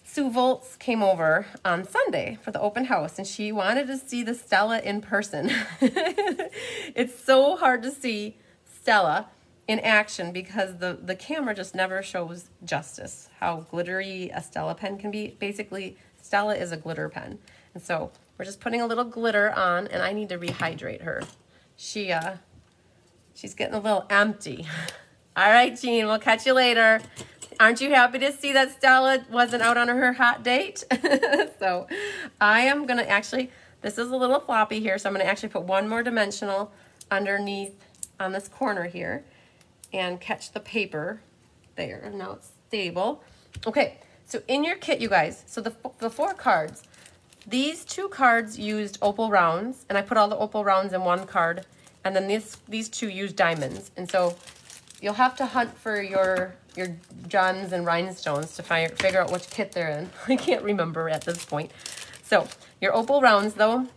Sue Volts came over on Sunday for the open house and she wanted to see the Stella in person. it's so hard to see Stella in action because the, the camera just never shows justice, how glittery a Stella pen can be. Basically, Stella is a glitter pen. And so we're just putting a little glitter on and I need to rehydrate her. She, uh, she's getting a little empty. All right, Jean, we'll catch you later. Aren't you happy to see that Stella wasn't out on her hot date? so I am to actually, this is a little floppy here, so I'm to actually put one more dimensional underneath on this corner here and catch the paper there. Now it's stable. Okay, so in your kit, you guys, so the, the four cards, these two cards used opal rounds, and I put all the opal rounds in one card, and then these, these two used diamonds. And so you'll have to hunt for your your Johns and rhinestones to find, figure out which kit they're in. I can't remember at this point. So your opal rounds though,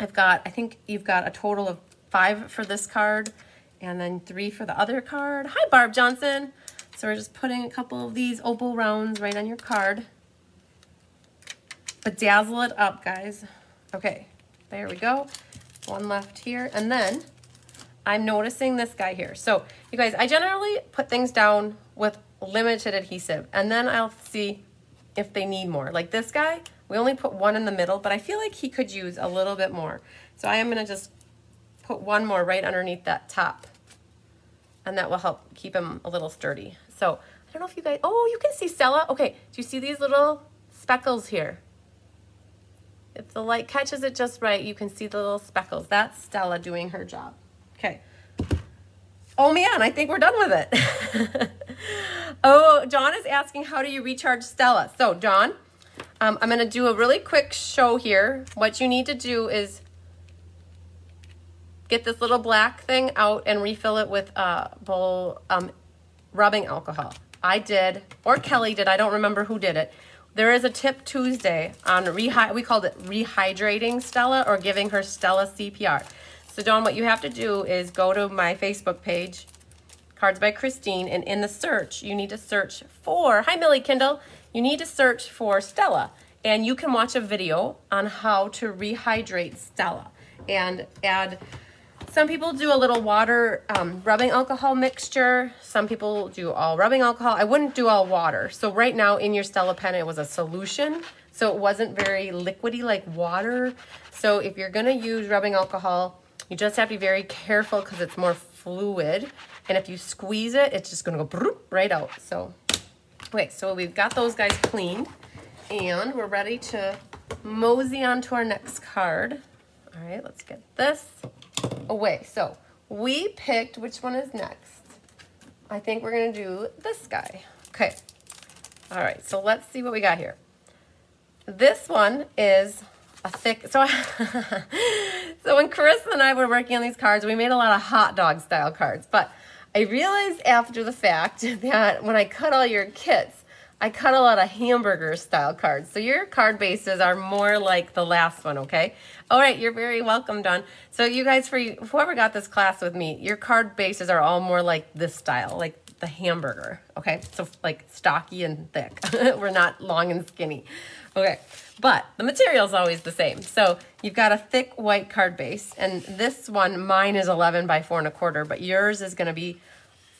I've got, I think you've got a total of five for this card and then three for the other card. Hi, Barb Johnson. So we're just putting a couple of these opal rounds right on your card. Bedazzle it up, guys. Okay, there we go. One left here. And then I'm noticing this guy here. So you guys, I generally put things down with limited adhesive and then I'll see if they need more. Like this guy, we only put one in the middle, but I feel like he could use a little bit more. So I am gonna just put one more right underneath that top and that will help keep them a little sturdy. So I don't know if you guys, oh, you can see Stella. Okay, do you see these little speckles here? If the light catches it just right, you can see the little speckles. That's Stella doing her job. Okay. Oh man, I think we're done with it. oh, John is asking how do you recharge Stella? So John, um, I'm gonna do a really quick show here. What you need to do is get this little black thing out and refill it with bowl um, rubbing alcohol. I did, or Kelly did, I don't remember who did it. There is a tip Tuesday on, rehy we called it rehydrating Stella or giving her Stella CPR. So Dawn, what you have to do is go to my Facebook page, Cards by Christine, and in the search, you need to search for, hi Millie Kindle, you need to search for Stella. And you can watch a video on how to rehydrate Stella and add Some people do a little water um, rubbing alcohol mixture. Some people do all rubbing alcohol. I wouldn't do all water. So right now in your Stella pen, it was a solution. So it wasn't very liquidy like water. So if you're gonna use rubbing alcohol, you just have to be very careful because it's more fluid. And if you squeeze it, it's just gonna go right out. So, okay, so we've got those guys cleaned and we're ready to mosey on to our next card. All right, let's get this away. So we picked, which one is next? I think we're gonna do this guy. Okay, all right, so let's see what we got here. This one is a thick, so, so when Chris and I were working on these cards, we made a lot of hot dog style cards, but I realized after the fact that when I cut all your kits, I cut a lot of hamburger style cards. So your card bases are more like the last one, okay? All right, you're very welcome, Don. So you guys, for whoever got this class with me, your card bases are all more like this style, like the hamburger, okay? So like stocky and thick. We're not long and skinny. Okay, but the material is always the same. So you've got a thick white card base, and this one, mine is 11 by four and a quarter, but yours is gonna be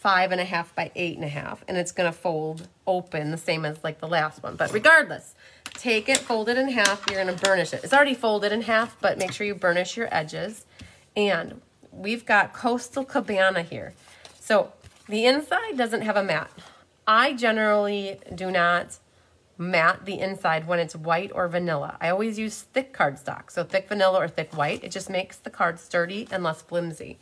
five and a half by eight and a half, and it's gonna fold open the same as like the last one. But regardless, take it, fold it in half, you're gonna burnish it. It's already folded in half, but make sure you burnish your edges. And we've got Coastal Cabana here. So the inside doesn't have a mat. I generally do not mat the inside when it's white or vanilla. I always use thick cardstock, so thick vanilla or thick white. It just makes the card sturdy and less flimsy.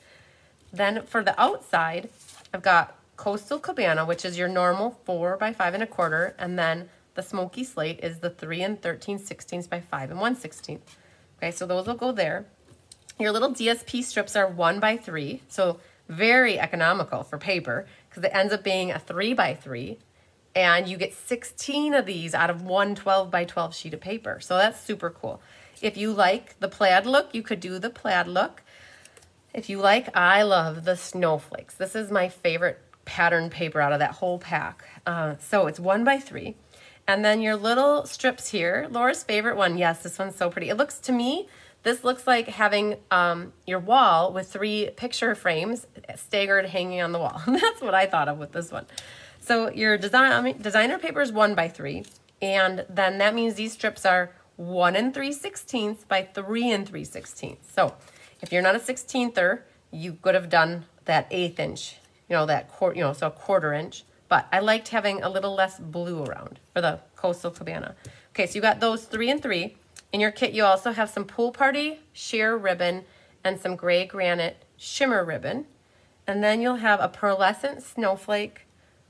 Then for the outside, I've got Coastal Cabana, which is your normal four by five and a quarter, and then the Smoky Slate is the three and 13 sixteenths by five and one sixteenth. Okay, so those will go there. Your little DSP strips are one by three, so very economical for paper because it ends up being a three by three and you get 16 of these out of one 12 by 12 sheet of paper. So that's super cool. If you like the plaid look, you could do the plaid look. If you like, I love the snowflakes. This is my favorite pattern paper out of that whole pack. Uh, so it's one by three. And then your little strips here, Laura's favorite one. Yes, this one's so pretty. It looks to me, this looks like having um, your wall with three picture frames staggered hanging on the wall. That's what I thought of with this one. So your design, designer paper is one by three. And then that means these strips are one and three sixteenths by three and three sixteenths. So if you're not a 16ther, you could have done that eighth inch, you know, that quarter, you know, so a quarter inch. But I liked having a little less blue around for the Coastal Cabana. Okay, so you got those three and three. In your kit, you also have some Pool Party sheer ribbon and some gray granite shimmer ribbon. And then you'll have a pearlescent snowflake,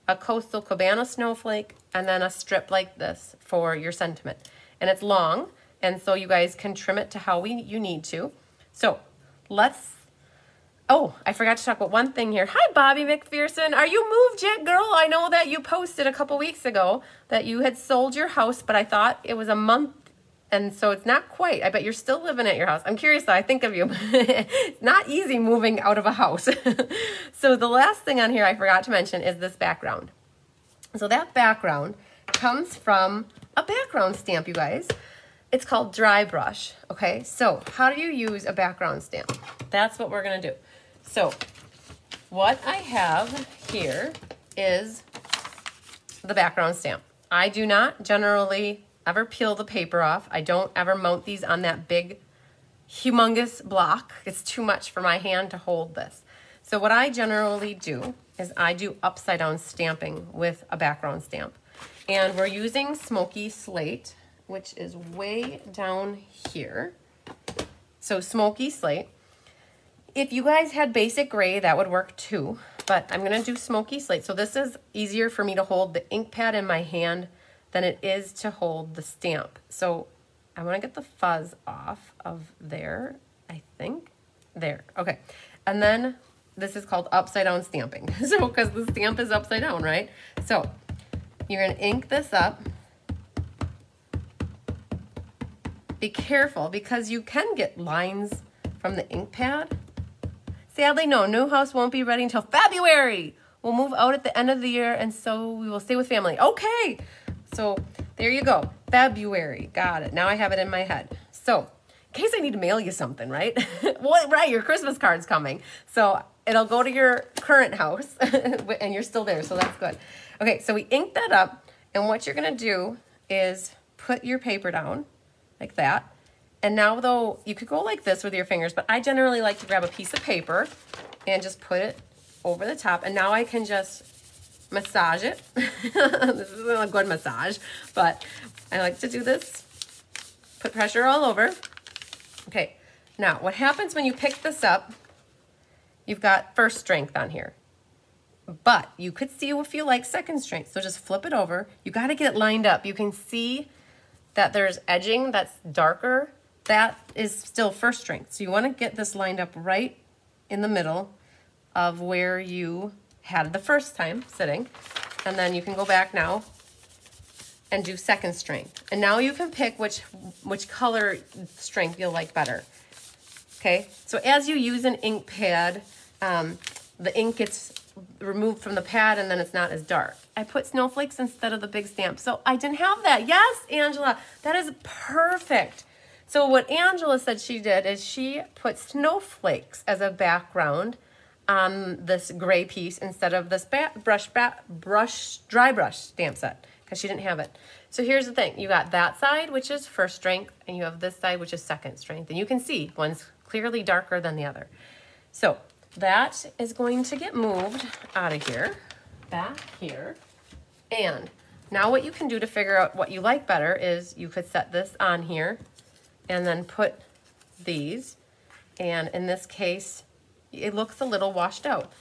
a Coastal Cabana snowflake, and then a strip like this for your sentiment. And it's long, and so you guys can trim it to how we, you need to. So let's Oh, I forgot to talk about one thing here. Hi, Bobby McPherson. Are you moved yet, girl? I know that you posted a couple weeks ago that you had sold your house, but I thought it was a month, and so it's not quite. I bet you're still living at your house. I'm curious, though. I think of you. it's not easy moving out of a house. so the last thing on here I forgot to mention is this background. So that background comes from a background stamp, you guys. It's called dry brush, okay? So how do you use a background stamp? That's what we're gonna do. So what I have here is the background stamp. I do not generally ever peel the paper off. I don't ever mount these on that big, humongous block. It's too much for my hand to hold this. So what I generally do is I do upside down stamping with a background stamp. And we're using Smoky Slate which is way down here. So smoky slate. If you guys had basic gray, that would work too, but I'm gonna do smoky slate. So this is easier for me to hold the ink pad in my hand than it is to hold the stamp. So I wanna get the fuzz off of there, I think. There, okay. And then this is called upside down stamping. so, because the stamp is upside down, right? So you're gonna ink this up Be careful because you can get lines from the ink pad. Sadly, no, new house won't be ready until February. We'll move out at the end of the year and so we will stay with family. Okay, so there you go. February, got it. Now I have it in my head. So case I need to mail you something, right? well, right, your Christmas card's coming. So it'll go to your current house and you're still there, so that's good. Okay, so we ink that up, and what you're gonna do is put your paper down like that. And now though, you could go like this with your fingers, but I generally like to grab a piece of paper and just put it over the top. And now I can just massage it. this isn't a good massage, but I like to do this. Put pressure all over. Okay, now what happens when you pick this up, you've got first strength on here. But you could see if you like second strength. So just flip it over. You got to get it lined up. You can see that there's edging that's darker. That is still first strength. So you want to get this lined up right in the middle of where you had the first time sitting. And then you can go back now and do second strength. And now you can pick which, which color strength you'll like better. Okay, so as you use an ink pad, um, the ink gets removed from the pad and then it's not as dark. I put snowflakes instead of the big stamp. So I didn't have that. Yes, Angela, that is perfect. So what Angela said she did is she put snowflakes as a background on this gray piece instead of this brush, brush, dry brush stamp set because she didn't have it. So here's the thing. You got that side, which is first strength, and you have this side, which is second strength. And you can see one's clearly darker than the other. So that is going to get moved out of here, back here. And now what you can do to figure out what you like better is you could set this on here and then put these. And in this case, it looks a little washed out.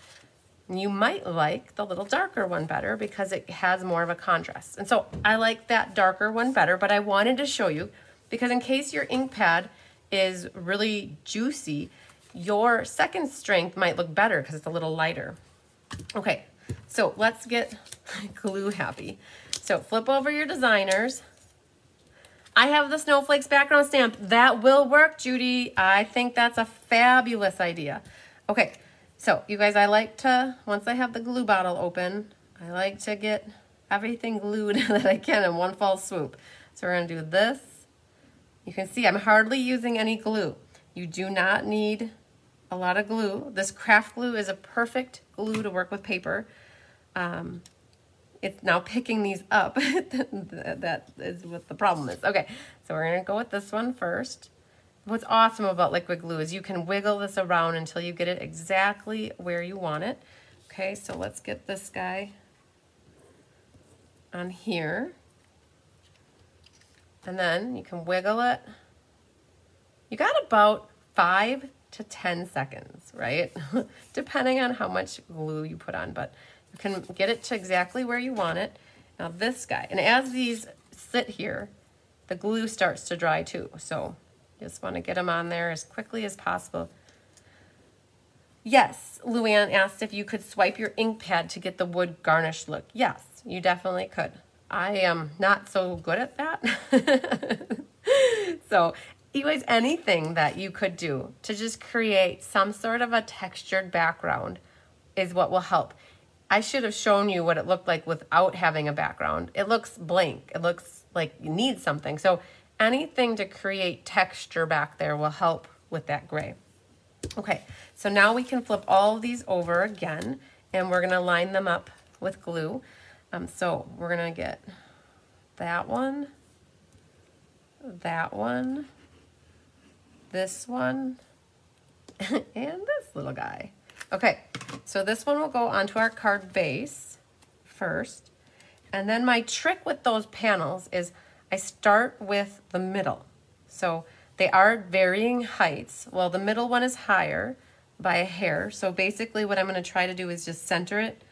You might like the little darker one better because it has more of a contrast. And so I like that darker one better, but I wanted to show you because in case your ink pad is really juicy, your second strength might look better because it's a little lighter. Okay, so let's get glue happy. So flip over your designers. I have the snowflakes background stamp. That will work, Judy. I think that's a fabulous idea. Okay, so you guys, I like to, once I have the glue bottle open, I like to get everything glued that I can in one fall swoop. So we're gonna do this. You can see I'm hardly using any glue. You do not need a lot of glue. This craft glue is a perfect glue to work with paper. Um, it's now picking these up. that is what the problem is. Okay, so we're gonna go with this one first. What's awesome about liquid glue is you can wiggle this around until you get it exactly where you want it. Okay, so let's get this guy on here. And then you can wiggle it. You got about five to 10 seconds, right? Depending on how much glue you put on, but you can get it to exactly where you want it. Now this guy, and as these sit here, the glue starts to dry too. So you just want to get them on there as quickly as possible. Yes, Luann asked if you could swipe your ink pad to get the wood garnish look. Yes, you definitely could. I am not so good at that. so anyways, anything that you could do to just create some sort of a textured background is what will help. I should have shown you what it looked like without having a background. It looks blank. It looks like you need something. So anything to create texture back there will help with that gray. Okay, so now we can flip all these over again and we're gonna line them up with glue. Um, so we're gonna get that one, that one, this one, and this little guy. Okay, so this one will go onto our card base first. And then my trick with those panels is I start with the middle. So they are varying heights. Well, the middle one is higher by a hair. So basically what I'm going to try to do is just center it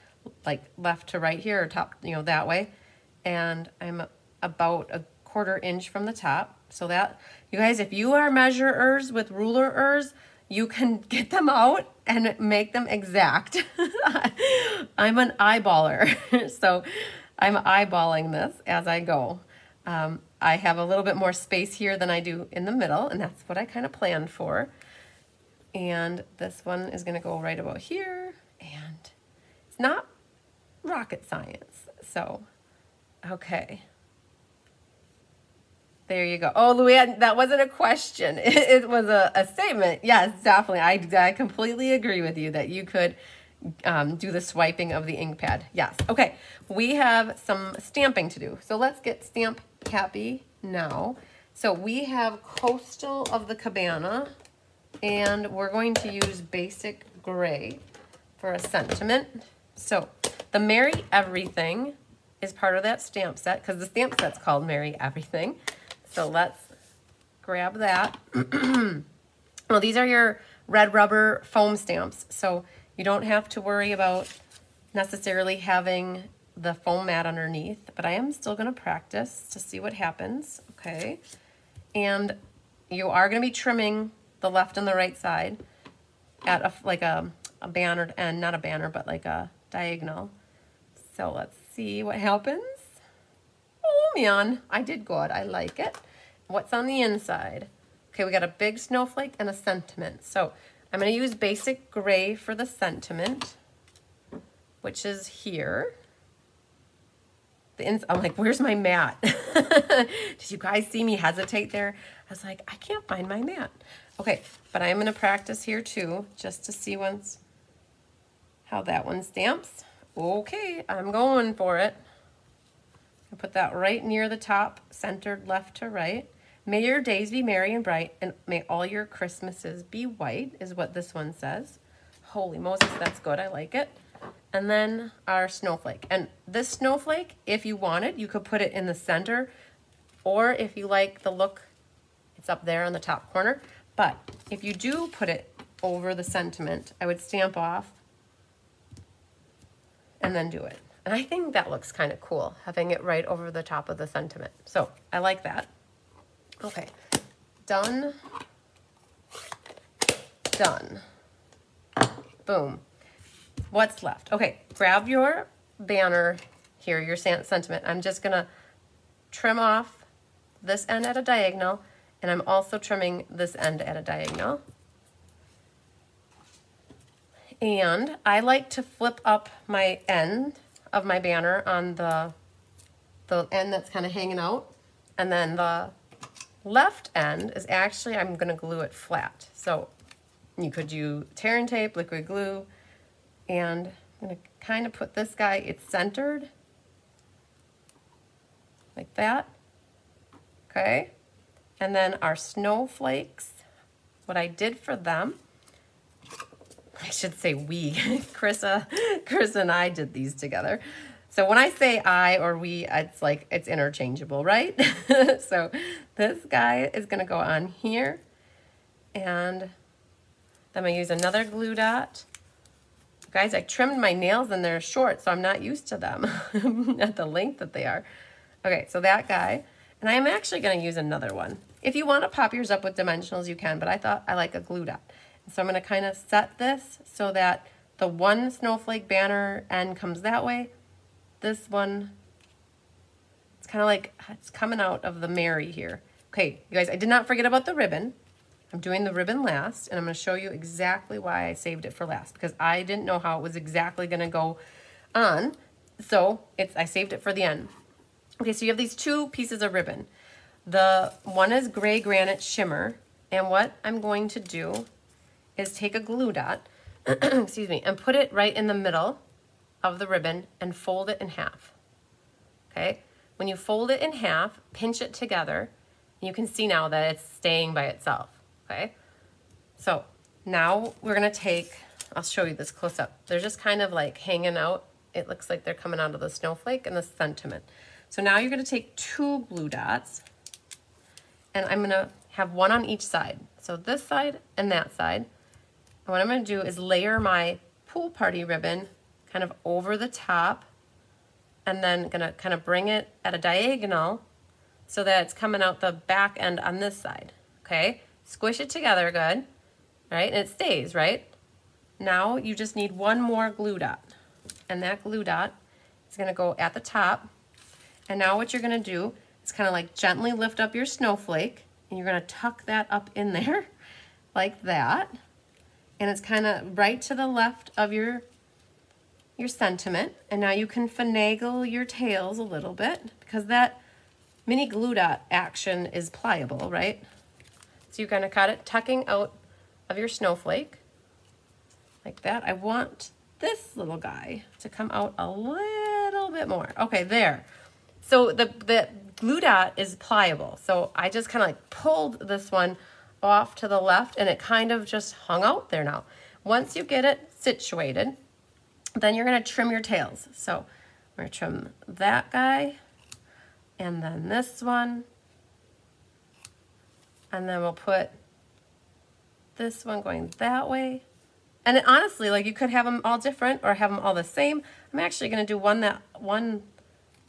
like left to right here or top, you know, that way. And I'm about a quarter inch from the top. So that, you guys, if you are measurers with rulerers, you can get them out and make them exact. I'm an eyeballer. so I'm eyeballing this as I go. Um, I have a little bit more space here than I do in the middle, and that's what I kind of planned for. And this one is going to go right about here, and it's not rocket science. So, okay. There you go. Oh, Luann, that wasn't a question. It, it was a, a, statement. Yes, definitely. I, I completely agree with you that you could um, do the swiping of the ink pad. Yes. Okay, we have some stamping to do. So let's get stamp happy now. So we have Coastal of the Cabana, and we're going to use Basic Gray for a sentiment. So the Merry Everything is part of that stamp set because the stamp set's called Merry Everything. So let's grab that. well, these are your red rubber foam stamps. So you don't have to worry about necessarily having the foam mat underneath, but I am still gonna practice to see what happens, okay? And you are gonna be trimming the left and the right side at a, like a, a banner end, not a banner, but like a diagonal. So let's see what happens. Oh man, I did good, I like it. What's on the inside? Okay, we got a big snowflake and a sentiment. So I'm gonna use basic gray for the sentiment, which is here. The ins I'm like, where's my mat? Did you guys see me hesitate there? I was like, I can't find my mat. Okay, but I'm gonna practice here too, just to see once how that one stamps. Okay, I'm going for it. I put that right near the top, centered left to right. May your days be merry and bright, and may all your Christmases be white, is what this one says. Holy Moses, that's good. I like it. And then our snowflake. And this snowflake, if you wanted, you could put it in the center, or if you like the look, it's up there on the top corner. But if you do put it over the sentiment, I would stamp off and then do it. And I think that looks kind of cool, having it right over the top of the sentiment. So I like that. Okay, done, done, boom. What's left? Okay, grab your banner here, your sentiment. I'm just gonna trim off this end at a diagonal, and I'm also trimming this end at a diagonal. And I like to flip up my end of my banner on the, the end that's kind of hanging out, and then the left end is actually, I'm gonna glue it flat. So you could do tear and tape, liquid glue, and I'm gonna kind of put this guy, it's centered, like that, okay? And then our snowflakes, what I did for them, I should say we, Chrissa, Chris and I did these together. So when I say I or we, it's like, it's interchangeable, right? so this guy is gonna go on here and then I'm gonna use another glue dot. Guys, I trimmed my nails and they're short, so I'm not used to them at the length that they are. Okay, so that guy, and I'm actually gonna use another one. If you wanna pop yours up with dimensionals, you can, but I thought I like a glue dot. So I'm gonna kind of set this so that the one snowflake banner end comes that way, this one, it's kind of like, it's coming out of the Merry here. Okay, you guys, I did not forget about the ribbon. I'm doing the ribbon last, and I'm going to show you exactly why I saved it for last, because I didn't know how it was exactly going to go on, so it's I saved it for the end. Okay, so you have these two pieces of ribbon. The one is gray granite shimmer, and what I'm going to do is take a glue dot, excuse me, and put it right in the middle of the ribbon and fold it in half. Okay, when you fold it in half, pinch it together, you can see now that it's staying by itself. Okay, so now we're gonna take, I'll show you this close up. They're just kind of like hanging out. It looks like they're coming out of the snowflake and the sentiment. So now you're gonna take two glue dots and I'm gonna have one on each side. So this side and that side. And what I'm gonna do is layer my pool party ribbon kind of over the top and then gonna kind of bring it at a diagonal so that it's coming out the back end on this side, okay? Squish it together good, right? And it stays, right? Now you just need one more glue dot and that glue dot is gonna go at the top. And now what you're gonna do is kind of like gently lift up your snowflake and you're gonna tuck that up in there like that. And it's kind of right to the left of your your sentiment. And now you can finagle your tails a little bit because that mini glue dot action is pliable, right? So you kind of cut it, tucking out of your snowflake like that. I want this little guy to come out a little bit more. Okay, there. So the, the glue dot is pliable. So I just kind of like pulled this one off to the left and it kind of just hung out there now. Once you get it situated, then you're gonna trim your tails. So we're gonna trim that guy and then this one. And then we'll put this one going that way. And it, honestly, like you could have them all different or have them all the same. I'm actually gonna do one that one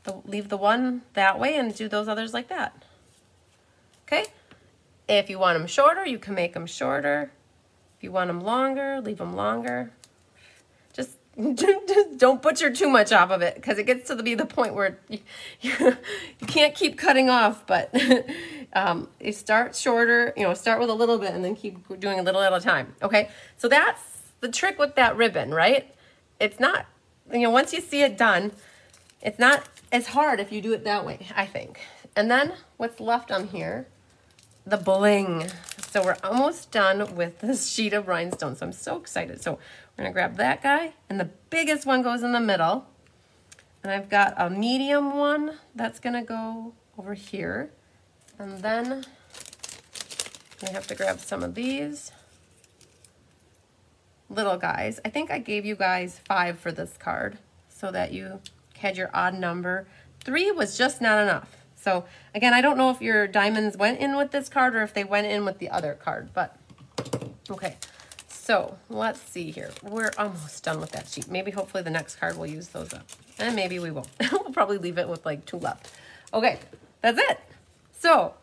the, leave the one that way and do those others like that. Okay? If you want them shorter, you can make them shorter. If you want them longer, leave them longer. Just, just don't butcher too much off of it because it gets to be the point where you, you, you can't keep cutting off, but um, you start shorter, you know, start with a little bit and then keep doing a little at a time. Okay? So that's the trick with that ribbon, right? It's not, you know, once you see it done, it's not as hard if you do it that way, I think. And then what's left on here, the bling. So we're almost done with this sheet of rhinestones. So I'm so excited. So we're gonna grab that guy and the biggest one goes in the middle. And I've got a medium one that's gonna go over here. And then I have to grab some of these little guys. I think I gave you guys five for this card so that you had your odd number. Three was just not enough. So again, I don't know if your diamonds went in with this card or if they went in with the other card, but okay. So let's see here. We're almost done with that sheet. Maybe hopefully the next card will use those up. And maybe we won't. we'll probably leave it with like two left. Okay, that's it. So,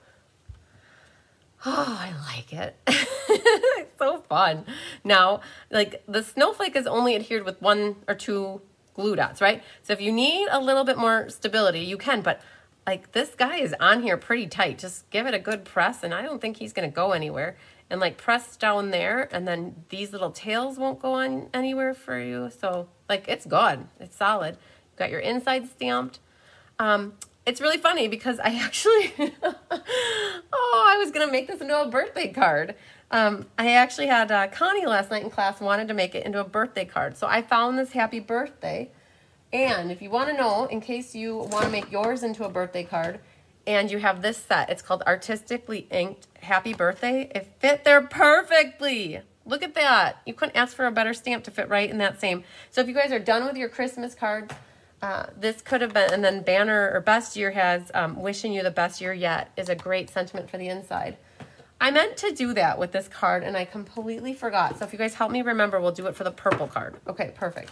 oh, I like it. it's so fun. Now, like the snowflake is only adhered with one or two glue dots, right? So if you need a little bit more stability, you can, but like this guy is on here pretty tight. Just give it a good press and I don't think he's gonna go anywhere. And like press down there and then these little tails won't go on anywhere for you. So like it's good, it's solid. You got your inside stamped. Um, it's really funny because I actually, oh, I was gonna make this into a birthday card. Um, I actually had uh, Connie last night in class wanted to make it into a birthday card. So I found this happy birthday. And if you want to know, in case you want to make yours into a birthday card, and you have this set, it's called Artistically Inked Happy Birthday. It fit there perfectly. Look at that. You couldn't ask for a better stamp to fit right in that same. So if you guys are done with your Christmas cards, uh, this could have been, and then banner or best year has um, wishing you the best year yet is a great sentiment for the inside. I meant to do that with this card and I completely forgot. So if you guys help me remember, we'll do it for the purple card. Okay, perfect.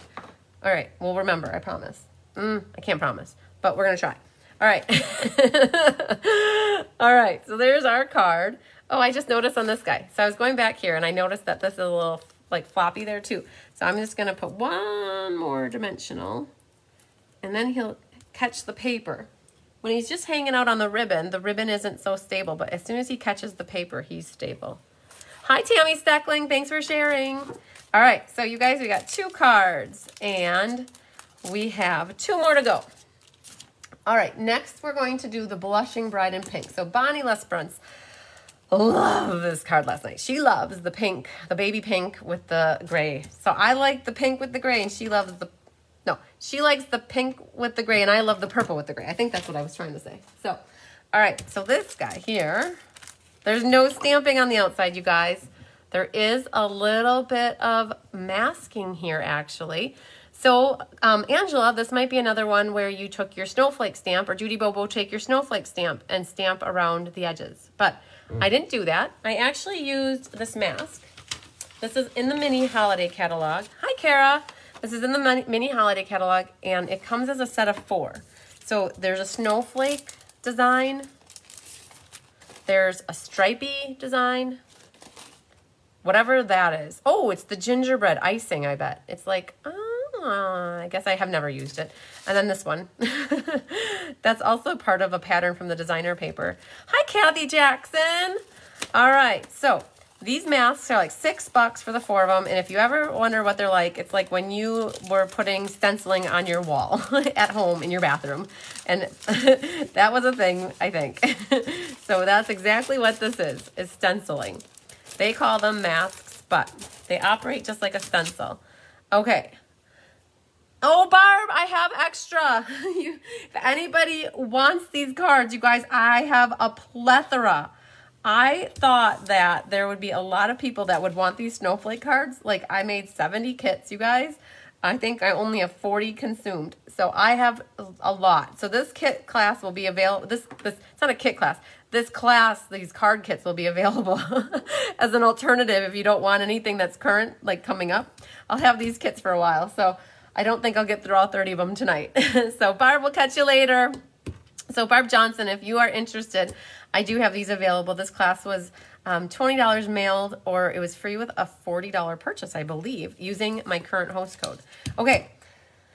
All right, we'll remember, I promise. Mm, I can't promise, but we're gonna try. All right. All right, so there's our card. Oh, I just noticed on this guy. So I was going back here and I noticed that this is a little like floppy there too. So I'm just gonna put one more dimensional and then he'll catch the paper. When he's just hanging out on the ribbon, the ribbon isn't so stable, but as soon as he catches the paper, he's stable. Hi, Tammy Steckling. Thanks for sharing. All right, so you guys, we got two cards, and we have two more to go. All right, next we're going to do the Blushing Bride in Pink. So Bonnie Lesbrunz loved this card last night. She loves the pink, the baby pink with the gray. So I like the pink with the gray, and she loves the no, she likes the pink with the gray and I love the purple with the gray. I think that's what I was trying to say. So, all right, so this guy here, there's no stamping on the outside, you guys. There is a little bit of masking here, actually. So, um, Angela, this might be another one where you took your snowflake stamp, or Judy Bobo, take your snowflake stamp and stamp around the edges. But. I didn't do that. I actually used this mask. This is in the mini holiday catalog. Hi, Kara. This is in the mini holiday catalog, and it comes as a set of four. So there's a snowflake design. There's a stripy design. Whatever that is. Oh, it's the gingerbread icing, I bet. It's like, ah, I guess I have never used it. And then this one. That's also part of a pattern from the designer paper. Hi, Kathy Jackson. All right, so these masks are like six bucks for the four of them. And if you ever wonder what they're like, it's like when you were putting stenciling on your wall at home in your bathroom. And that was a thing, I think. so that's exactly what this is, is stenciling. They call them masks, but they operate just like a stencil. Okay. Oh, Barb, I have extra. you, if anybody wants these cards, you guys, I have a plethora. I thought that there would be a lot of people that would want these snowflake cards. Like I made 70 kits, you guys. I think I only have 40 consumed. So I have a lot. So this kit class will be available. This, this, it's not a kit class. This class, these card kits will be available as an alternative if you don't want anything that's current, like coming up. I'll have these kits for a while. So I don't think I'll get through all 30 of them tonight. so Barb, we'll catch you later. So Barb Johnson, if you are interested, I do have these available. This class was um, $20 mailed or it was free with a $40 purchase, I believe, using my current host code. Okay,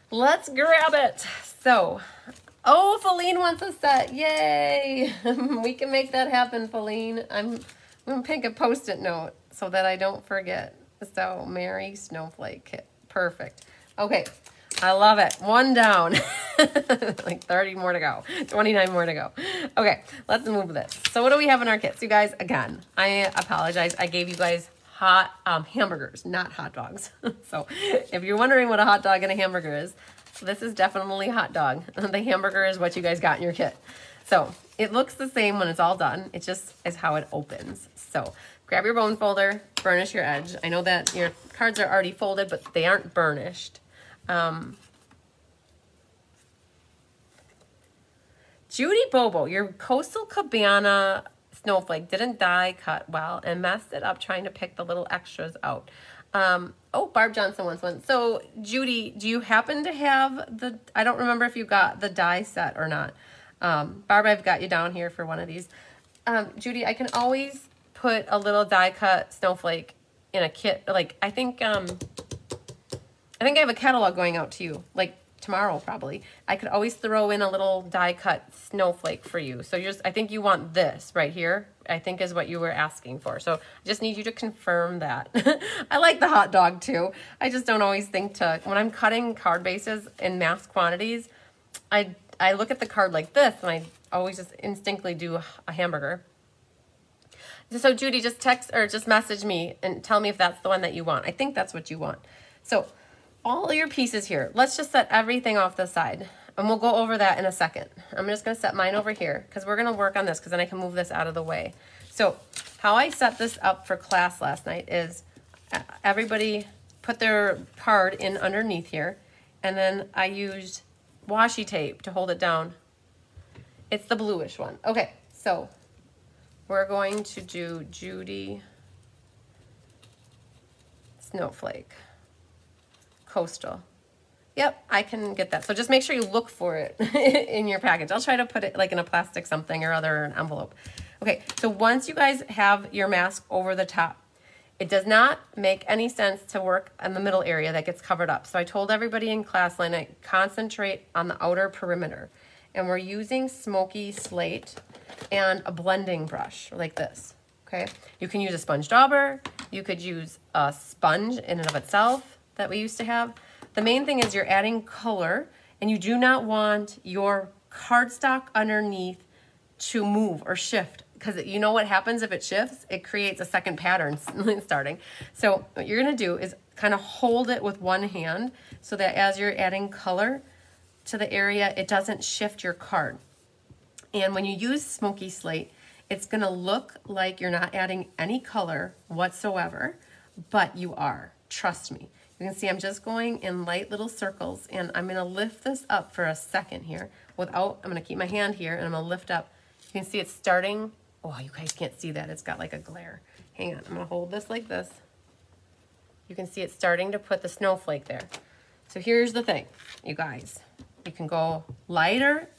let's grab it. So, oh, Feline wants a set. Yay. we can make that happen, Feline. I'm, I'm going to pick a post-it note so that I don't forget. So, Merry Snowflake Kit. Perfect. Okay, I love it. One down. like 30 more to go. 29 more to go. Okay, let's move this. So what do we have in our kits? You guys, again, I apologize. I gave you guys hot um, hamburgers, not hot dogs. so if you're wondering what a hot dog and a hamburger is, this is definitely hot dog. the hamburger is what you guys got in your kit. So it looks the same when it's all done. It just is how it opens. So grab your bone folder, burnish your edge. I know that your cards are already folded, but they aren't burnished. Um, Judy Bobo, your Coastal Cabana snowflake didn't die cut well and messed it up trying to pick the little extras out. Um, oh, Barb Johnson wants one. So, Judy, do you happen to have the, I don't remember if you got the die set or not. Um, Barb, I've got you down here for one of these. Um, Judy, I can always put a little die cut snowflake in a kit. Like, I think, um, I think I have a catalog going out to you, like tomorrow probably. I could always throw in a little die cut snowflake for you. So you're just, I think you want this right here, I think is what you were asking for. So I just need you to confirm that. I like the hot dog too. I just don't always think to, when I'm cutting card bases in mass quantities, I, I look at the card like this and I always just instinctively do a hamburger. So Judy, just text or just message me and tell me if that's the one that you want. I think that's what you want. So all your pieces here. Let's just set everything off the side. And we'll go over that in a second. I'm just going to set mine over here because we're going to work on this because then I can move this out of the way. So how I set this up for class last night is uh, everybody put their card in underneath here. And then I used washi tape to hold it down. It's the bluish one. Okay, so we're going to do Judy Snowflake coastal. Yep, I can get that. So just make sure you look for it in your package. I'll try to put it like in a plastic something or other an envelope. Okay, so once you guys have your mask over the top, it does not make any sense to work in the middle area that gets covered up. So I told everybody in class line, I concentrate on the outer perimeter. And we're using smoky slate and a blending brush like this, okay? You can use a sponge dauber. You could use a sponge in and of itself that we used to have. The main thing is you're adding color and you do not want your cardstock underneath to move or shift because you know what happens if it shifts? It creates a second pattern starting. So what you're gonna do is kind of hold it with one hand so that as you're adding color to the area, it doesn't shift your card. And when you use smoky slate, it's gonna look like you're not adding any color whatsoever, but you are, trust me. You can see I'm just going in light little circles and I'm gonna lift this up for a second here without, I'm gonna keep my hand here and I'm gonna lift up. You can see it's starting, oh, you guys can't see that. It's got like a glare. Hang on, I'm gonna hold this like this. You can see it's starting to put the snowflake there. So here's the thing, you guys. You can go lighter,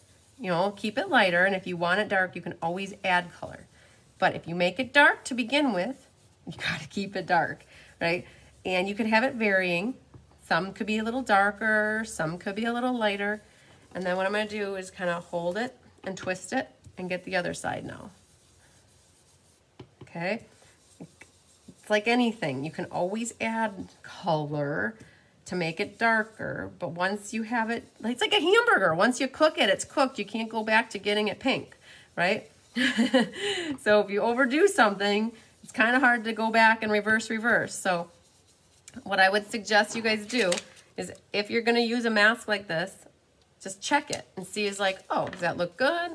you know, keep it lighter, and if you want it dark, you can always add color. But if you make it dark to begin with, you gotta keep it dark, right? And you can have it varying. Some could be a little darker, some could be a little lighter. And then what I'm gonna do is kind of hold it and twist it and get the other side now. Okay, it's like anything. You can always add color to make it darker, but once you have it, it's like a hamburger. Once you cook it, it's cooked. You can't go back to getting it pink, right? so if you overdo something, it's kind of hard to go back and reverse reverse. So what I would suggest you guys do is if you're going to use a mask like this, just check it and see is like, oh, does that look good?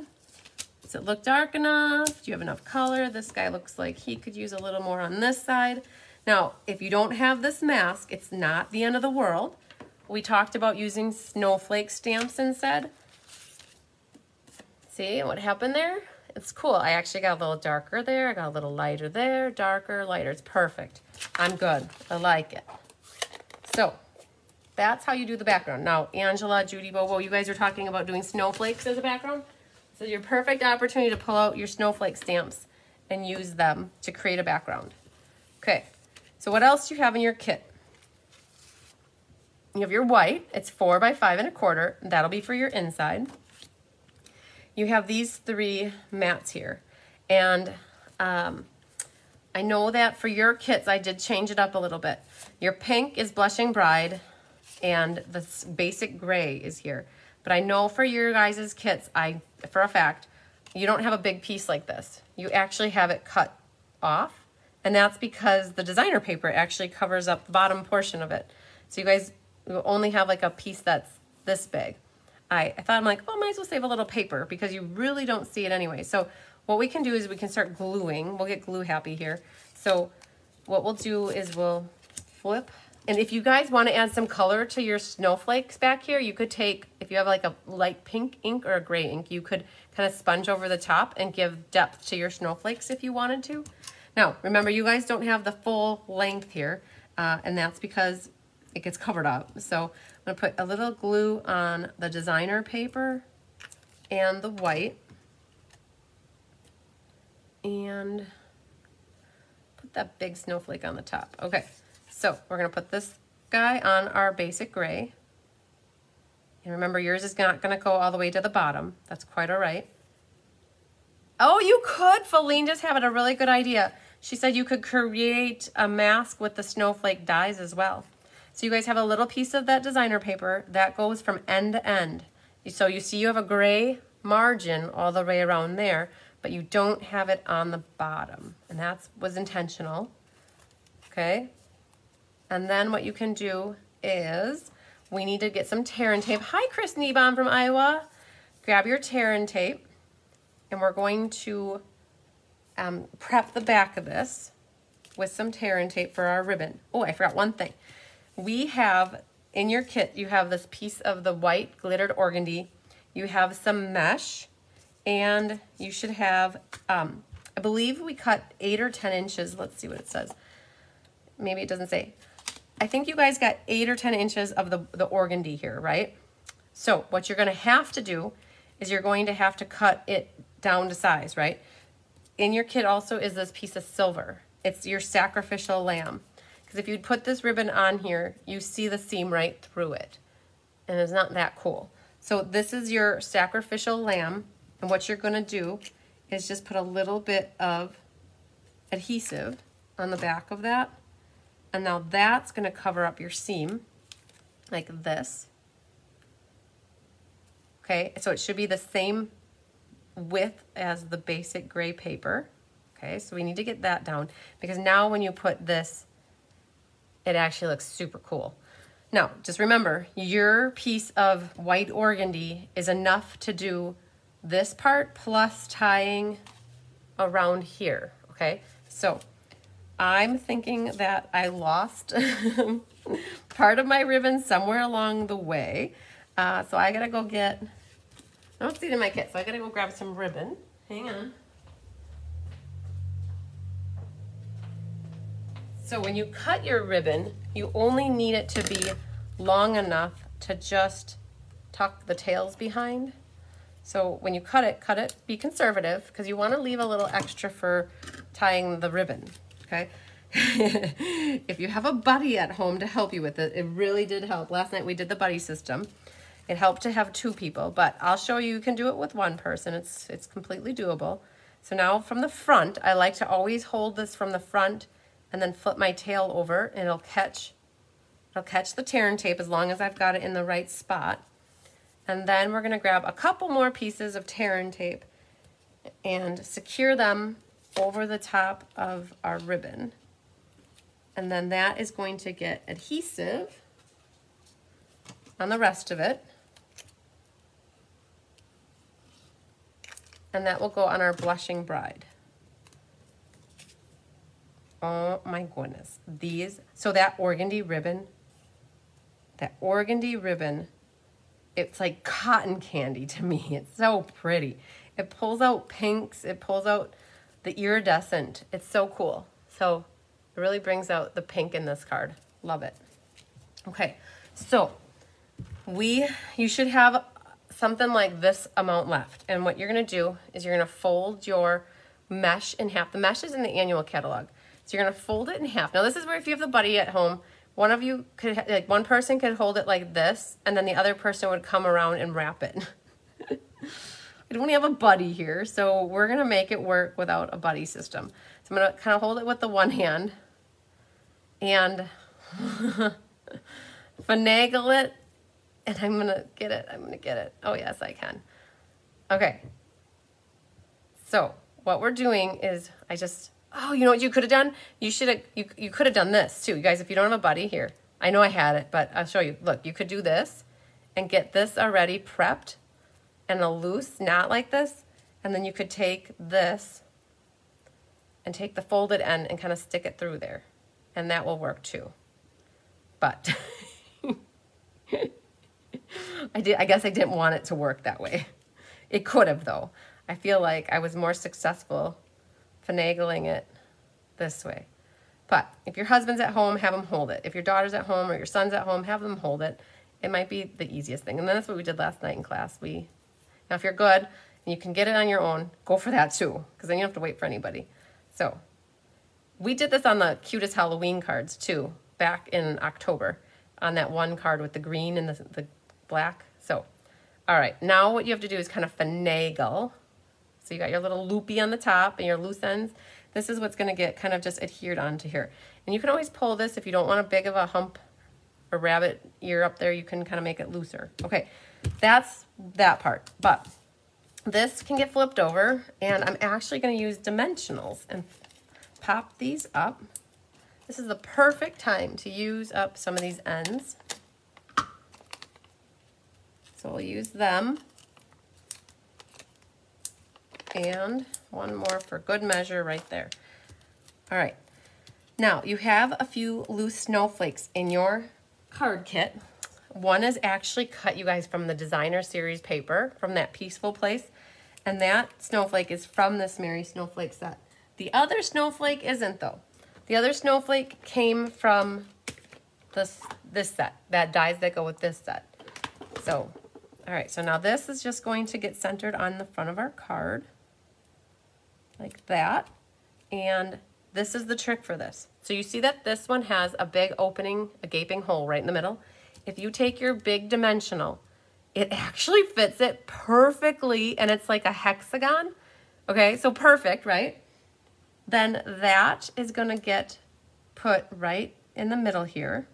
Does it look dark enough? Do you have enough color? This guy looks like he could use a little more on this side. Now, if you don't have this mask, it's not the end of the world. We talked about using snowflake stamps instead. See what happened there? It's cool. I actually got a little darker there. I got a little lighter there, darker, lighter. It's perfect. I'm good. I like it. So that's how you do the background. Now, Angela, Judy, Bobo, you guys are talking about doing snowflakes as a background. So your perfect opportunity to pull out your snowflake stamps and use them to create a background. Okay, so what else do you have in your kit? You have your white, it's four by five and a quarter. That'll be for your inside. You have these three mats here. And um, I know that for your kits, I did change it up a little bit. Your pink is Blushing Bride, and the basic gray is here. But I know for your guys' kits, I for a fact, you don't have a big piece like this. You actually have it cut off, and that's because the designer paper actually covers up the bottom portion of it. So you guys only have like a piece that's this big. I, I thought I'm like, oh, I might as well save a little paper because you really don't see it anyway. So what we can do is we can start gluing. We'll get glue happy here. So what we'll do is we'll flip and if you guys want to add some color to your snowflakes back here, you could take, if you have like a light pink ink or a gray ink, you could kind of sponge over the top and give depth to your snowflakes if you wanted to. Now, remember, you guys don't have the full length here, uh, and that's because it gets covered up. So I'm going to put a little glue on the designer paper and the white. And put that big snowflake on the top. Okay. So we're going to put this guy on our basic gray. And remember, yours is not going to go all the way to the bottom. That's quite all right. Oh, you could. Feline just had a really good idea. She said you could create a mask with the snowflake dies as well. So you guys have a little piece of that designer paper that goes from end to end. So you see you have a gray margin all the way around there, but you don't have it on the bottom. And that was intentional. Okay, and then what you can do is we need to get some tear and tape. Hi, Chris Nebon from Iowa. Grab your tear and tape, and we're going to um, prep the back of this with some tear and tape for our ribbon. Oh, I forgot one thing. We have, in your kit, you have this piece of the white glittered organdy. You have some mesh, and you should have, um, I believe we cut 8 or 10 inches. Let's see what it says. Maybe it doesn't say. I think you guys got eight or 10 inches of the, the organdy here, right? So what you're gonna have to do is you're going to have to cut it down to size, right? In your kit also is this piece of silver. It's your sacrificial lamb. Because if you put this ribbon on here, you see the seam right through it. And it's not that cool. So this is your sacrificial lamb. And what you're gonna do is just put a little bit of adhesive on the back of that and now that's going to cover up your seam like this. Okay, so it should be the same width as the basic gray paper. Okay, so we need to get that down because now when you put this, it actually looks super cool. Now, just remember, your piece of white organdy is enough to do this part plus tying around here, okay? So I'm thinking that I lost part of my ribbon somewhere along the way. Uh, so I gotta go get, I don't see it in my kit, so I gotta go grab some ribbon. Hang on. So when you cut your ribbon, you only need it to be long enough to just tuck the tails behind. So when you cut it, cut it, be conservative, because you wanna leave a little extra for tying the ribbon okay? if you have a buddy at home to help you with it, it really did help. Last night we did the buddy system. It helped to have two people, but I'll show you, you can do it with one person. It's, it's completely doable. So now from the front, I like to always hold this from the front and then flip my tail over and it'll catch, it'll catch the tear and tape as long as I've got it in the right spot. And then we're gonna grab a couple more pieces of tear and tape and secure them over the top of our ribbon. And then that is going to get adhesive on the rest of it. And that will go on our blushing bride. Oh my goodness. These, so that organdy ribbon, that organdy ribbon, it's like cotton candy to me. It's so pretty. It pulls out pinks. It pulls out the iridescent. It's so cool. So it really brings out the pink in this card. Love it. Okay, so we, you should have something like this amount left. And what you're gonna do is you're gonna fold your mesh in half. The mesh is in the annual catalog. So you're gonna fold it in half. Now this is where if you have the buddy at home, one of you could, like one person could hold it like this, and then the other person would come around and wrap it. I don't have a buddy here, so we're gonna make it work without a buddy system. So I'm gonna kind of hold it with the one hand and finagle it, and I'm gonna get it, I'm gonna get it. Oh yes, I can. Okay, so what we're doing is I just Oh, you know what you could have done? You should have, you, you could have done this too. You guys, if you don't have a buddy here, I know I had it, but I'll show you. Look, you could do this and get this already prepped and a loose knot like this. And then you could take this and take the folded end and kind of stick it through there. And that will work too. But I did, I guess I didn't want it to work that way. It could have though. I feel like I was more successful finagling it this way. But if your husband's at home, have him hold it. If your daughter's at home or your son's at home, have them hold it. It might be the easiest thing. And then that's what we did last night in class. We, now if you're good and you can get it on your own, go for that too, because then you don't have to wait for anybody. So we did this on the cutest Halloween cards too, back in October, on that one card with the green and the, the black. So, all right, now what you have to do is kind of finagle so you got your little loopy on the top and your loose ends. This is what's gonna get kind of just adhered onto here. And you can always pull this if you don't want a big of a hump or rabbit ear up there, you can kind of make it looser. Okay, that's that part. But this can get flipped over and I'm actually gonna use dimensionals and pop these up. This is the perfect time to use up some of these ends. So we'll use them and one more for good measure right there. All right, now you have a few loose snowflakes in your card kit. One is actually cut, you guys, from the designer series paper from that Peaceful Place. And that snowflake is from this Merry Snowflake set. The other snowflake isn't though. The other snowflake came from this, this set, that dies that go with this set. So, all right, so now this is just going to get centered on the front of our card like that. And this is the trick for this. So you see that this one has a big opening, a gaping hole right in the middle. If you take your big dimensional, it actually fits it perfectly and it's like a hexagon. Okay, so perfect, right? Then that is gonna get put right in the middle here.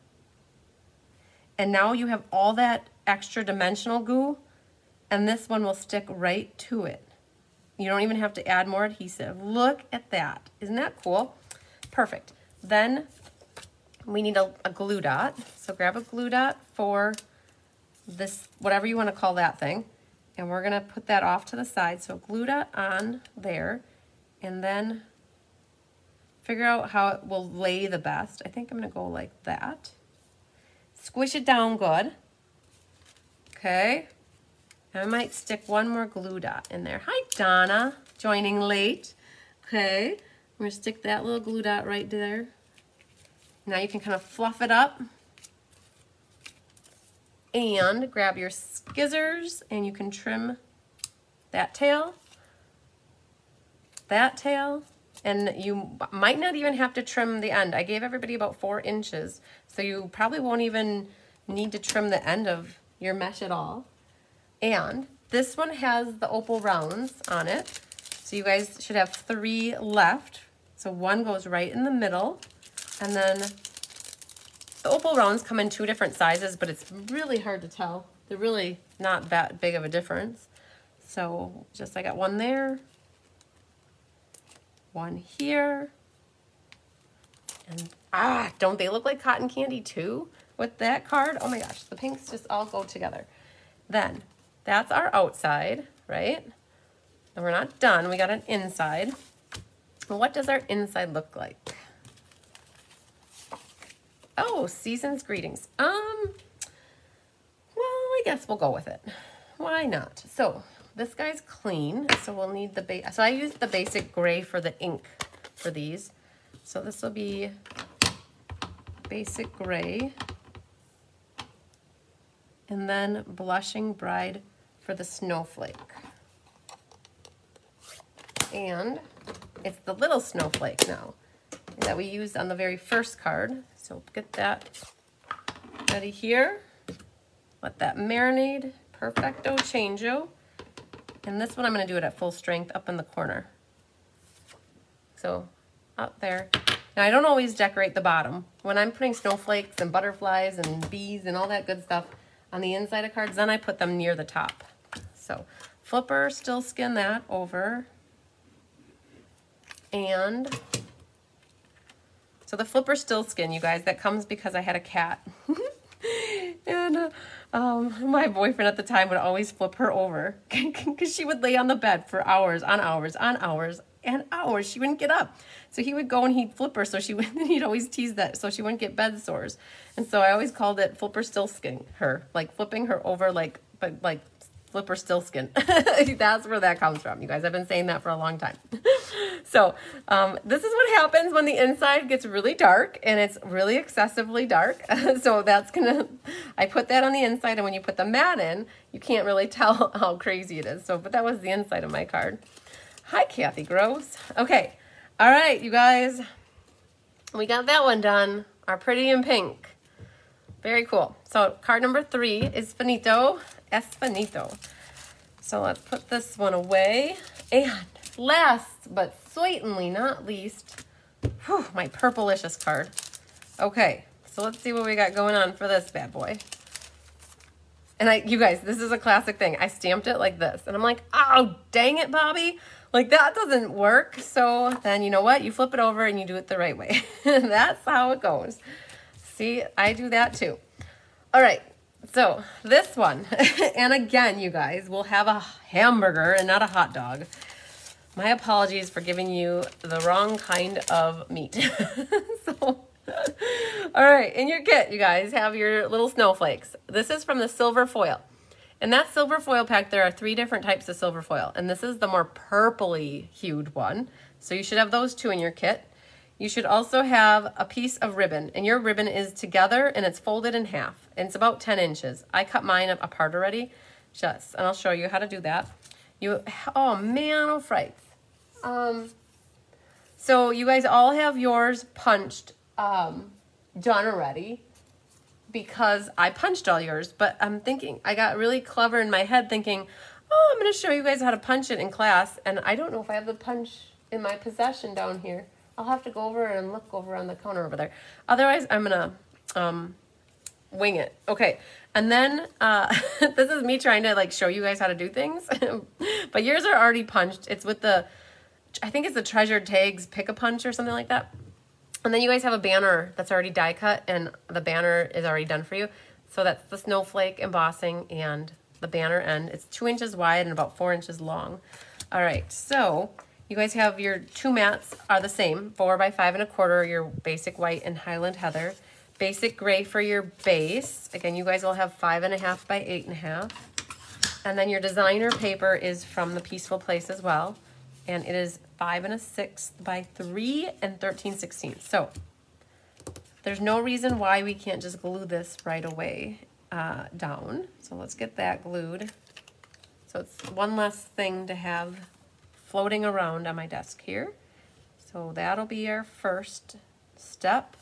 And now you have all that extra dimensional goo and this one will stick right to it. You don't even have to add more adhesive. Look at that. Isn't that cool? Perfect. Then we need a, a glue dot. So grab a glue dot for this, whatever you want to call that thing. And we're going to put that off to the side. So glue dot on there. And then figure out how it will lay the best. I think I'm going to go like that. Squish it down good. Okay. I might stick one more glue dot in there. Hi, Donna, joining late. Okay, I'm gonna stick that little glue dot right there. Now you can kind of fluff it up and grab your scissors and you can trim that tail, that tail, and you might not even have to trim the end. I gave everybody about four inches, so you probably won't even need to trim the end of your mesh at all. And this one has the opal rounds on it. So you guys should have three left. So one goes right in the middle. And then the opal rounds come in two different sizes, but it's really hard to tell. They're really not that big of a difference. So just I got one there, one here, and ah, don't they look like cotton candy too with that card? Oh my gosh, the pinks just all go together. Then that's our outside, right? And we're not done. We got an inside. What does our inside look like? Oh, season's greetings. Um, well, I guess we'll go with it. Why not? So this guy's clean, so we'll need the base. So I used the basic gray for the ink for these. So this will be basic gray. And then blushing bride for the snowflake. And it's the little snowflake now that we used on the very first card. So get that ready here. Let that marinade. Perfecto changeo. And this one I'm going to do it at full strength up in the corner. So up there. Now I don't always decorate the bottom. When I'm putting snowflakes and butterflies and bees and all that good stuff on the inside of cards, then I put them near the top. So flipper, still skin that over. And so the flipper still skin, you guys, that comes because I had a cat. and um, my boyfriend at the time would always flip her over because she would lay on the bed for hours on hours on hours and hours. She wouldn't get up. So he would go and he'd flip her. So she would, he'd always tease that so she wouldn't get bed sores. And so I always called it flipper still skin her, like flipping her over, like, but like flipper still skin. That's where that comes from, you guys. I've been saying that for a long time. so um, this is what happens when the inside gets really dark and it's really excessively dark. so that's gonna, I put that on the inside and when you put the mat in, you can't really tell how crazy it is. So, but that was the inside of my card. Hi, Kathy Groves. Okay, all right, you guys. We got that one done. Our pretty in pink. Very cool. So card number three is finito. Espanito. So let's put this one away. And last but certainly not least, whew, my purplicious card. Okay, so let's see what we got going on for this bad boy. And I, you guys, this is a classic thing. I stamped it like this. And I'm like, oh, dang it, Bobby. Like, that doesn't work. So then, you know what? You flip it over and you do it the right way. That's how it goes. See, I do that too. All right, so this one, and again, you guys, will have a hamburger and not a hot dog. My apologies for giving you the wrong kind of meat. so, all right, in your kit, you guys have your little snowflakes. This is from the silver foil. In that silver foil pack, there are three different types of silver foil, and this is the more purpley hued one. So you should have those two in your kit. You should also have a piece of ribbon, and your ribbon is together and it's folded in half, and it's about 10 inches. I cut mine apart already, just, and I'll show you how to do that. You, oh man, oh frights. Um, so you guys all have yours punched, um, done already because I punched all yours, but I'm thinking, I got really clever in my head thinking, oh, I'm going to show you guys how to punch it in class, and I don't know if I have the punch in my possession down here. I'll have to go over and look over on the counter over there. Otherwise, I'm gonna um, wing it. Okay, and then uh, this is me trying to like show you guys how to do things, but yours are already punched. It's with the, I think it's the Treasured Tags Pick a Punch or something like that. And then you guys have a banner that's already die cut, and the banner is already done for you. So that's the snowflake embossing and the banner end. It's two inches wide and about four inches long. All right, so you guys have your two mats are the same, four by five and a quarter, your basic white and Highland Heather. Basic gray for your base. Again, you guys will have five and a half by eight and a half. And then your designer paper is from the Peaceful Place as well. And it is five and a sixth by three and 13 sixteenths. So there's no reason why we can't just glue this right away uh, down. So let's get that glued. So it's one less thing to have floating around on my desk here. So that'll be our first step.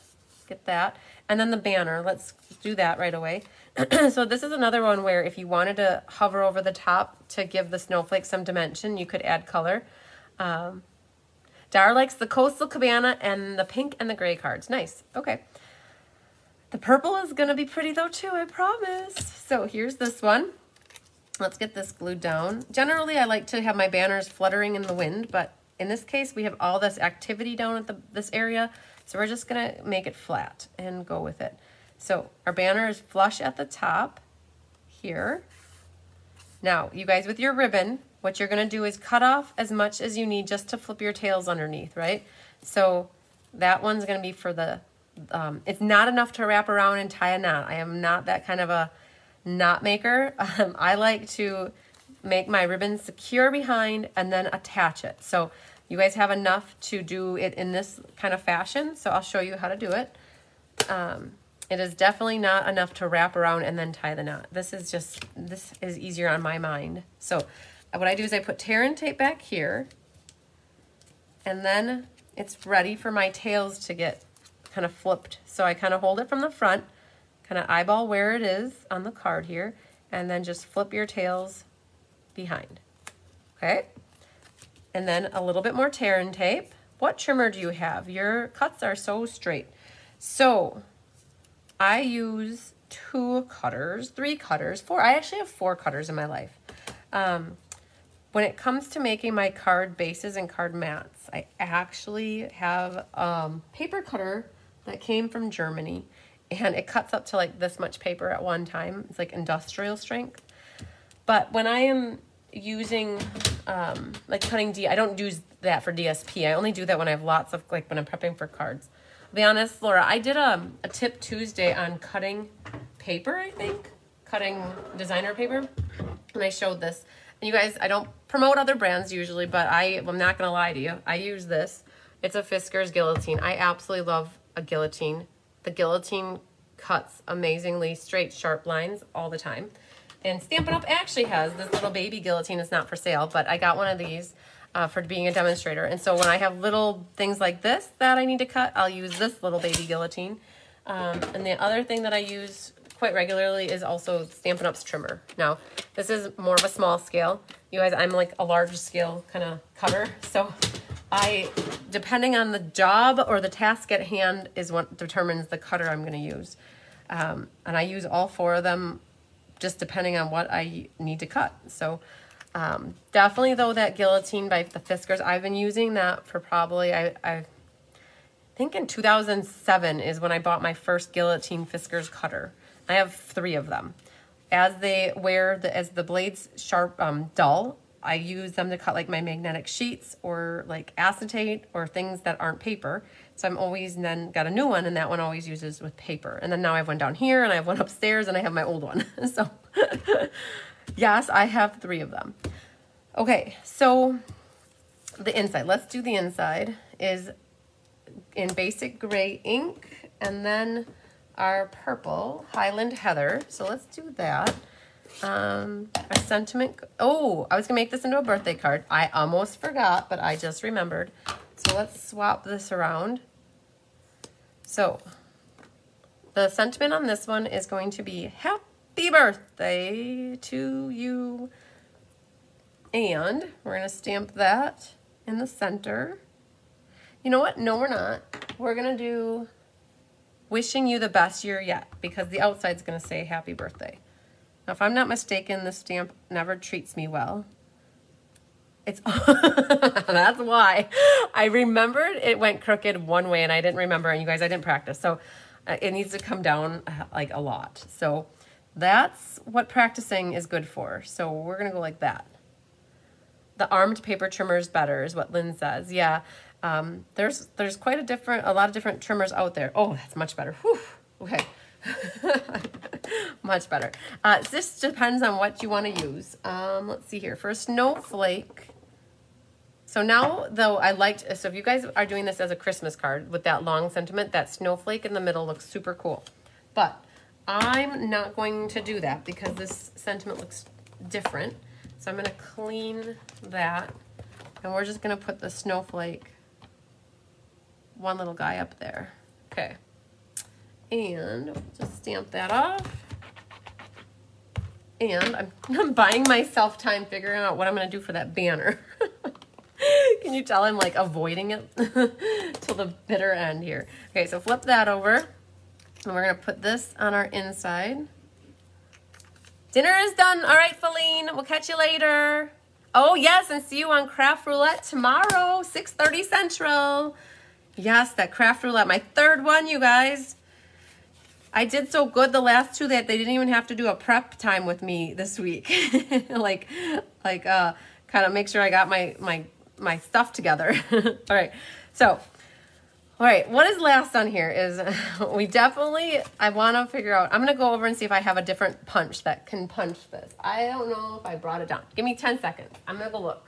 Get that. And then the banner, let's do that right away. so this is another one where if you wanted to hover over the top to give the snowflake some dimension, you could add color. Um, Dar likes the Coastal Cabana and the pink and the gray cards. Nice. Okay. The purple is to be pretty though too, I promise. So here's this one. Let's get this glued down. Generally, I like to have my banners fluttering in the wind, but in this case, we have all this activity down at the, this area, so we're just gonna make it flat and go with it. So our banner is flush at the top here. Now, you guys with your ribbon, what you're gonna do is cut off as much as you need just to flip your tails underneath, right? So that one's gonna be for the, um, it's not enough to wrap around and tie a knot. I am not that kind of a knot maker. Um, I like to make my ribbon secure behind and then attach it. So you guys have enough to do it in this kind of fashion. So I'll show you how to do it. Um, it is definitely not enough to wrap around and then tie the knot. This is just, this is easier on my mind. So what I do is I put tear and tape back here and then it's ready for my tails to get kind of flipped. So I kind of hold it from the front, kind of eyeball where it is on the card here, and then just flip your tails behind. Okay? And then a little bit more tear and tape. What trimmer do you have? Your cuts are so straight. So I use two cutters, three cutters, four. I actually have four cutters in my life. Um, when it comes to making my card bases and card mats, I actually have a um, paper cutter that came from Germany and it cuts up to like this much paper at one time. It's like industrial strength. But when I am using um, like cutting D, I don't use that for DSP. I only do that when I have lots of like when I'm prepping for cards. I'll be honest, Laura, I did a, a tip Tuesday on cutting paper, I think, cutting designer paper, and I showed this. And you guys, I don't promote other brands usually, but I, I'm not gonna lie to you. I use this. It's a Fiskars guillotine. I absolutely love a guillotine. The guillotine cuts amazingly straight, sharp lines all the time. And Stampin' Up! actually has this little baby guillotine. It's not for sale, but I got one of these uh, for being a demonstrator. And so when I have little things like this that I need to cut, I'll use this little baby guillotine. Um, and the other thing that I use quite regularly is also Stampin' Up's trimmer. Now, this is more of a small scale. You guys, I'm like a large scale kind of cutter. So I, depending on the job or the task at hand is what determines the cutter I'm going to use. Um, and I use all four of them just depending on what I need to cut. So um, definitely though that guillotine by the Fiskars, I've been using that for probably, I, I think in 2007 is when I bought my first guillotine Fiskars cutter. I have three of them. As they wear, the, as the blades sharp, um, dull, I use them to cut like my magnetic sheets or like acetate or things that aren't paper. So I'm always then got a new one and that one always uses with paper. And then now I have one down here and I have one upstairs and I have my old one. so yes, I have three of them. Okay, so the inside, let's do the inside, is in basic gray ink and then our purple Highland Heather. So let's do that. Um, our sentiment, oh, I was gonna make this into a birthday card. I almost forgot, but I just remembered. So let's swap this around. So the sentiment on this one is going to be happy birthday to you. And we're going to stamp that in the center. You know what? No, we're not. We're going to do wishing you the best year yet because the outside's going to say happy birthday. Now, if I'm not mistaken, the stamp never treats me well. It's that's why. I remembered it went crooked one way and I didn't remember and you guys I didn't practice. So uh, it needs to come down uh, like a lot. So that's what practicing is good for. So we're gonna go like that. The armed paper trimmer is better is what Lynn says. Yeah um, there's there's quite a different a lot of different trimmers out there. Oh that's much better. Whew. okay. Much better. Uh, this depends on what you want to use. Um, let's see here. For a snowflake so now, though, I liked, so if you guys are doing this as a Christmas card with that long sentiment, that snowflake in the middle looks super cool. But I'm not going to do that because this sentiment looks different. So I'm going to clean that. And we're just going to put the snowflake, one little guy up there. Okay. And just stamp that off. And I'm, I'm buying myself time figuring out what I'm going to do for that banner. Can you tell I'm like avoiding it till the bitter end here? Okay, so flip that over. And we're gonna put this on our inside. Dinner is done. All right, Feline, we'll catch you later. Oh yes, and see you on Craft Roulette tomorrow, 6.30 Central. Yes, that Craft Roulette, my third one, you guys. I did so good the last two that they didn't even have to do a prep time with me this week. like, like, uh, kind of make sure I got my, my, my stuff together. All right. So, all right, what is last on here is we definitely, I want to figure out, I'm going to go over and see if I have a different punch that can punch this. I don't know if I brought it down. Give me 10 seconds. I'm going to go look.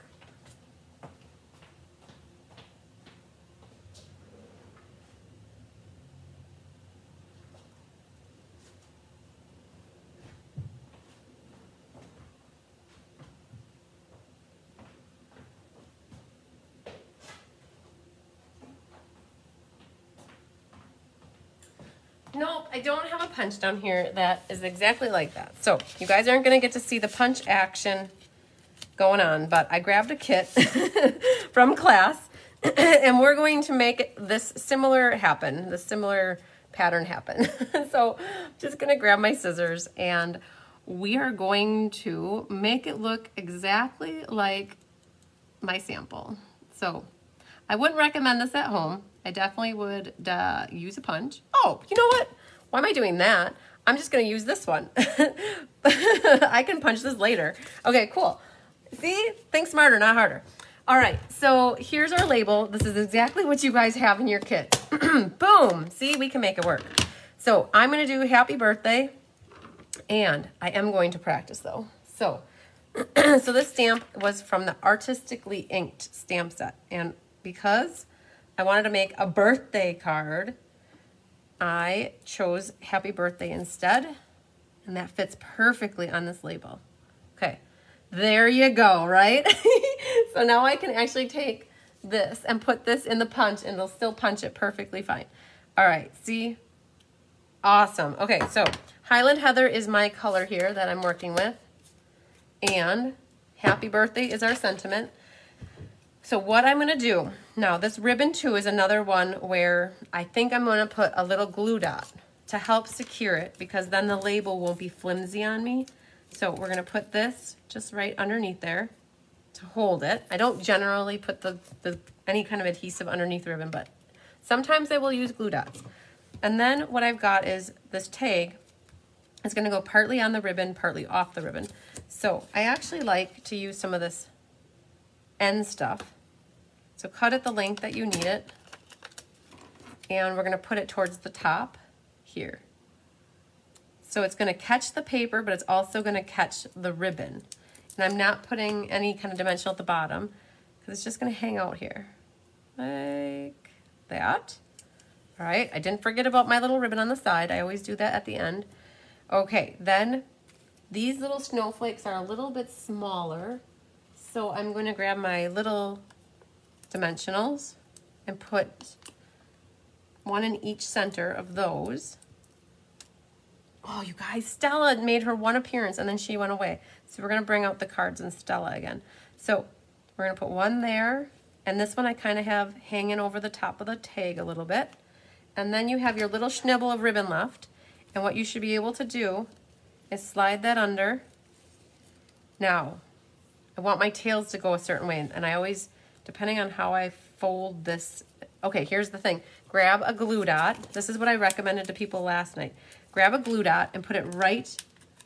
Nope, I don't have a punch down here that is exactly like that. So you guys aren't going to get to see the punch action going on, but I grabbed a kit from class and we're going to make this similar happen, the similar pattern happen. so I'm just going to grab my scissors and we are going to make it look exactly like my sample. So I wouldn't recommend this at home. I definitely would uh, use a punch. Oh, you know what? Why am I doing that? I'm just to use this one. I can punch this later. Okay, cool. See? Think smarter, not harder. All right, so here's our label. This is exactly what you guys have in your kit. Boom. See, we can make it work. So I'm to do happy birthday, and I am going to practice, though. So, so this stamp was from the Artistically Inked stamp set, and because I wanted to make a birthday card. I chose happy birthday instead, and that fits perfectly on this label. Okay, there you go, right? so now I can actually take this and put this in the punch and it'll still punch it perfectly fine. All right, see? Awesome. Okay, so Highland Heather is my color here that I'm working with. And happy birthday is our sentiment. So what I'm going to do, now this ribbon too is another one where I think I'm going to put a little glue dot to help secure it because then the label won't be flimsy on me. So we're going to put this just right underneath there to hold it. I don't generally put the, the any kind of adhesive underneath the ribbon, but sometimes I will use glue dots. And then what I've got is this tag is going to go partly on the ribbon, partly off the ribbon. So I actually like to use some of this end stuff so cut it the length that you need it. And we're gonna put it towards the top here. So it's gonna catch the paper, but it's also gonna catch the ribbon. And I'm not putting any kind of dimensional at the bottom because it's just gonna hang out here like that. All right, I didn't forget about my little ribbon on the side. I always do that at the end. Okay, then these little snowflakes are a little bit smaller. So I'm going to grab my little dimensionals and put one in each center of those. Oh, you guys, Stella made her one appearance and then she went away. So we're going to bring out the cards and Stella again. So we're to put one there. And this one I kind of have hanging over the top of the tag a little bit. And then you have your little schnibble of ribbon left. And what you should be able to do is slide that under. Now, I want my tails to go a certain way. And I always depending on how I fold this. Okay, here's the thing. Grab a glue dot. This is what I recommended to people last night. Grab a glue dot and put it right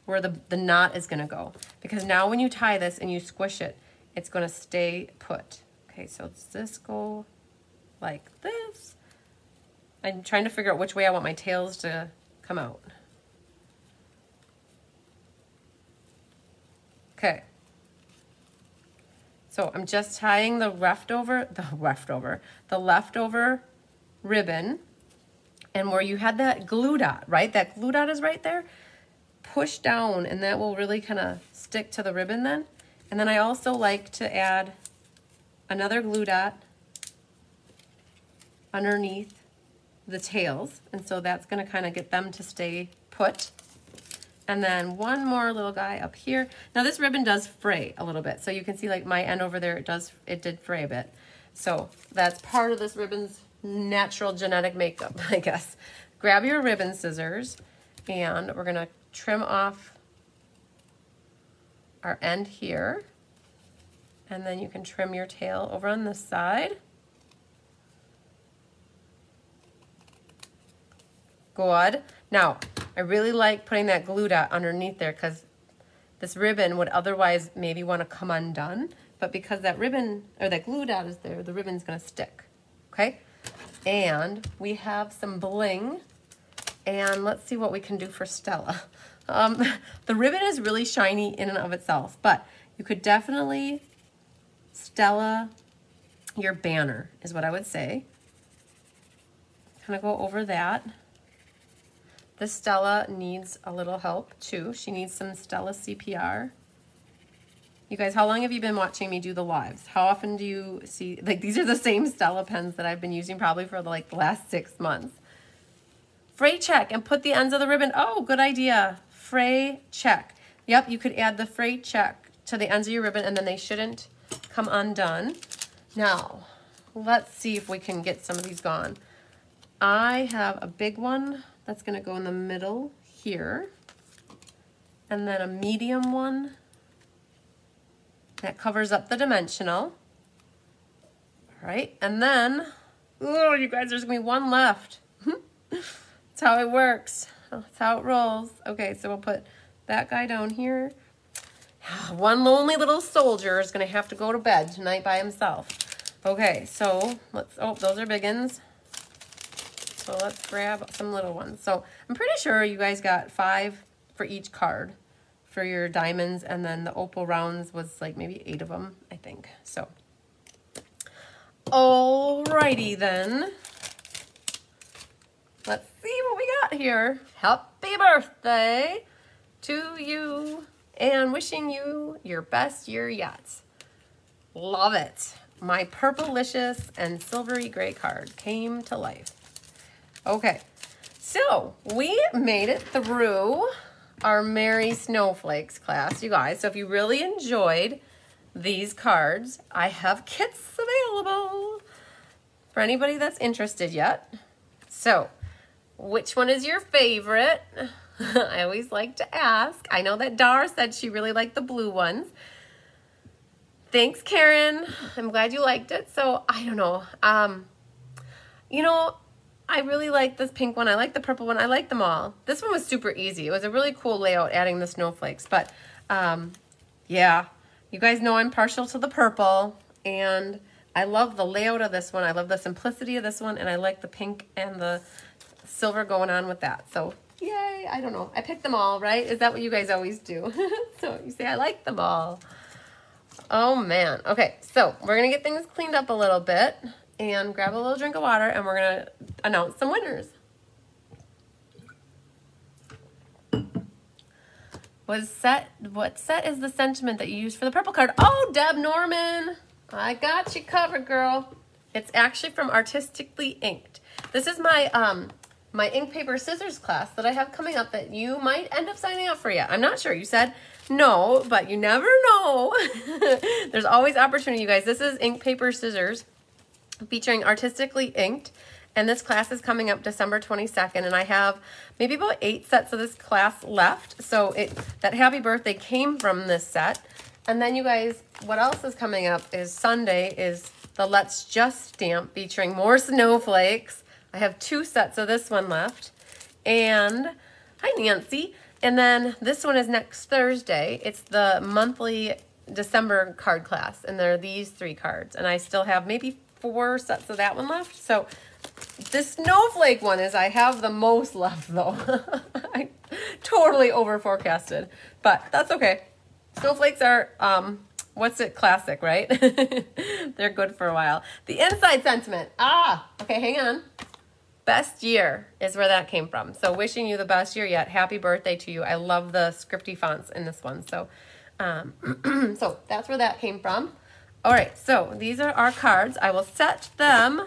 where the, the knot is gonna go. Because now when you tie this and you squish it, it's gonna stay put. Okay, so does this go like this? I'm trying to figure out which way I want my tails to come out. Okay. So I'm just tying the leftover, the leftover, the leftover ribbon and where you had that glue dot, right? That glue dot is right there. Push down and that will really kind of stick to the ribbon then. And then I also like to add another glue dot underneath the tails. And so that's gonna kind of get them to stay put. And then one more little guy up here. Now this ribbon does fray a little bit. So you can see like my end over there, it does, it did fray a bit. So that's part of this ribbon's natural genetic makeup, I guess. Grab your ribbon scissors and we're gonna trim off our end here. And then you can trim your tail over on this side. Good. Now, I really like putting that glue dot underneath there because this ribbon would otherwise maybe want to come undone. But because that ribbon, or that glue dot is there, the ribbon's going to stick. Okay? And we have some bling. And let's see what we can do for Stella. Um, the ribbon is really shiny in and of itself, but you could definitely Stella your banner is what I would say. Kind of go over that. This Stella needs a little help too. She needs some Stella CPR. You guys, how long have you been watching me do the lives? How often do you see, like these are the same Stella pens that I've been using probably for like the last six months. Fray check and put the ends of the ribbon. Oh, good idea. Fray check. Yep, you could add the fray check to the ends of your ribbon and then they shouldn't come undone. Now, let's see if we can get some of these gone. I have a big one that's to go in the middle here. And then a medium one that covers up the dimensional. All right, and then, oh, you guys, there's to be one left. That's how it works. That's how it rolls. Okay, so we'll put that guy down here. One lonely little soldier is to have to go to bed tonight by himself. Okay, so let's, oh, those are big ones. So let's grab some little ones. So I'm pretty sure you guys got five for each card for your diamonds. And then the opal rounds was like maybe eight of them, I think. So, alrighty then. Let's see what we got here. Happy birthday to you and wishing you your best year yet. Love it. My purplelicious and silvery gray card came to life. Okay, so we made it through our Merry Snowflakes class, you guys. So if you really enjoyed these cards, I have kits available for anybody that's interested yet. So, which one is your favorite? I always like to ask. I know that Dar said she really liked the blue ones. Thanks, Karen. I'm glad you liked it. So, I don't know. Um, you know, I really like this pink one. I like the purple one. I like them all. This one was super easy. It was a really cool layout adding the snowflakes. But um, yeah, you guys know I'm partial to the purple. And I love the layout of this one. I love the simplicity of this one. And I like the pink and the silver going on with that. So yay, I don't know. I picked them all, right? Is that what you guys always do? so you say, I like them all. Oh man. Okay, so we're going to get things cleaned up a little bit and grab a little drink of water and we're going to announce some winners. Was set, what set is the sentiment that you used for the purple card? Oh, Deb Norman. I got you covered, girl. It's actually from Artistically Inked. This is my um my ink paper scissors class that I have coming up that you might end up signing up for yet. I'm not sure. You said no, but you never know. There's always opportunity, you guys. This is ink paper scissors featuring Artistically Inked. And this class is coming up December 22nd, and I have maybe about eight sets of this class left. So it that happy birthday came from this set. And then you guys, what else is coming up is Sunday is the Let's Just stamp featuring more snowflakes. I have two sets of this one left. And, hi Nancy. And then this one is next Thursday. It's the monthly December card class, and there are these three cards. And I still have maybe four sets of that one left. So this snowflake one is I have the most left though. I totally over forecasted, but that's okay. Snowflakes are, um, what's it, classic, right? They're good for a while. The inside sentiment. Ah, okay, hang on. Best year is where that came from. So wishing you the best year yet. Happy birthday to you. I love the scripty fonts in this one. So, um, so that's where that came from. All right, so these are our cards. I will set them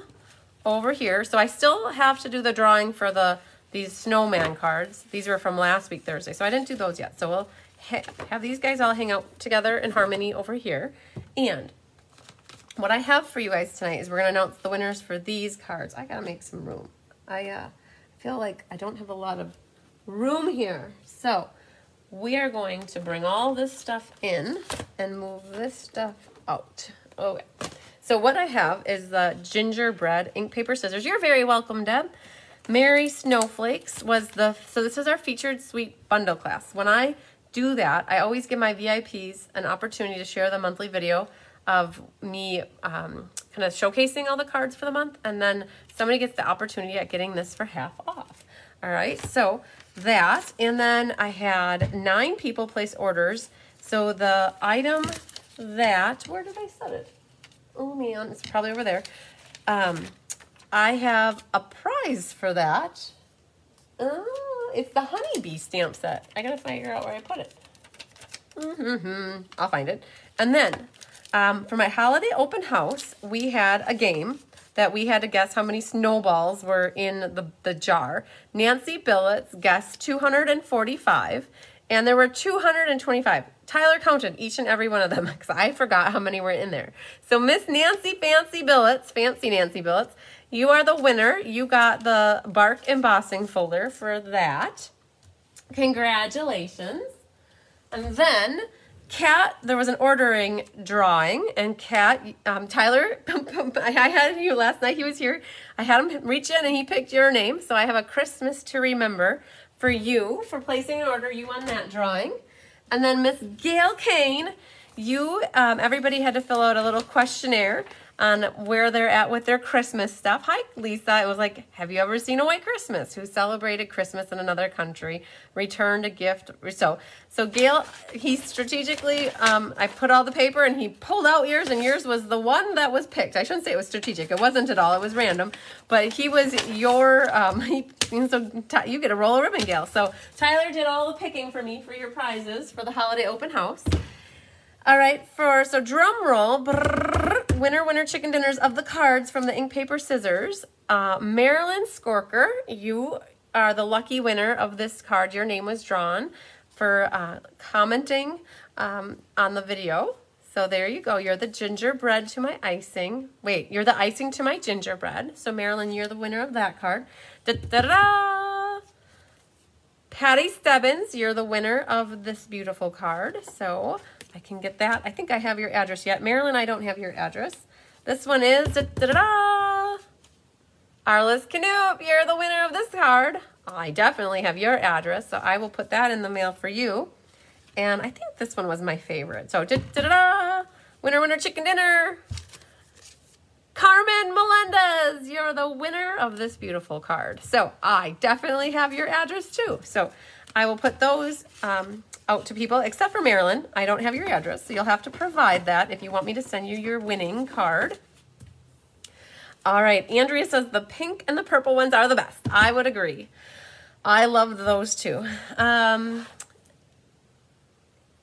over here. So I still have to do the drawing for the these snowman cards. These were from last week, Thursday. So I didn't do those yet. So we'll ha have these guys all hang out together in harmony over here. And what I have for you guys tonight is we're going to announce the winners for these cards. I got to make some room. I uh, feel like I don't have a lot of room here. So we are going to bring all this stuff in and move this stuff out. Okay. So what I have is the gingerbread ink, paper, scissors. You're very welcome, Deb. Merry Snowflakes was the, so this is our featured sweet bundle class. When I do that, I always give my VIPs an opportunity to share the monthly video of me um, kind of showcasing all the cards for the month. And then somebody gets the opportunity at getting this for half off. All right, so that. And then I had nine people place orders. So the item that, where did I set it? Oh man, it's probably over there. Um, I have a prize for that. Oh, it's the honeybee stamp set. I gotta figure out where I put it. Mm-hmm. I'll find it. And then um, for my holiday open house, we had a game that we had to guess how many snowballs were in the, the jar. Nancy Billets guessed 245, and there were 225. Tyler counted each and every one of them because I forgot how many were in there. So Miss Nancy Fancy Billets, Fancy Nancy Billets, you are the winner. You got the bark embossing folder for that. Congratulations. And then Kat, there was an ordering drawing, and Kat, um, Tyler, I had you last night. He was here. I had him reach in, and he picked your name. So I have a Christmas to remember for you for placing an order. You won that drawing. And then Miss Gail Kane, you, um, everybody had to fill out a little questionnaire on where they're at with their Christmas stuff. Hi, Lisa. It was like, have you ever seen a white Christmas? Who celebrated Christmas in another country, returned a gift. So, so Gail, he strategically, um, I put all the paper and he pulled out yours and yours was the one that was picked. I shouldn't say it was strategic. It wasn't at all. It was random, but he was your, um, he, so you get a roll of ribbon, Gail. So Tyler did all the picking for me for your prizes for the holiday open house. All right, for, so drum roll, brrr, winner, winner, chicken dinners of the cards from the ink, paper, scissors. Uh, Marilyn Skorker, you are the lucky winner of this card. Your name was drawn for uh, commenting um, on the video. So there you go. You're the gingerbread to my icing. Wait, you're the icing to my gingerbread. So Marilyn, you're the winner of that card. Da da da! Patty Stebbins, you're the winner of this beautiful card. So I can get that. I think I have your address yet. Marilyn, I don't have your address. This one is, da da da da! Arliss Canoop, you're the winner of this card. I definitely have your address, so I will put that in the mail for you. And I think this one was my favorite. So, da da da da! Winner, winner, chicken dinner! Carmen Melendez, you're the winner of this beautiful card. So, I definitely have your address too. So, I will put those um, out to people, except for Marilyn. I don't have your address, so you'll have to provide that if you want me to send you your winning card. All right, Andrea says the pink and the purple ones are the best. I would agree. I love those two. Um,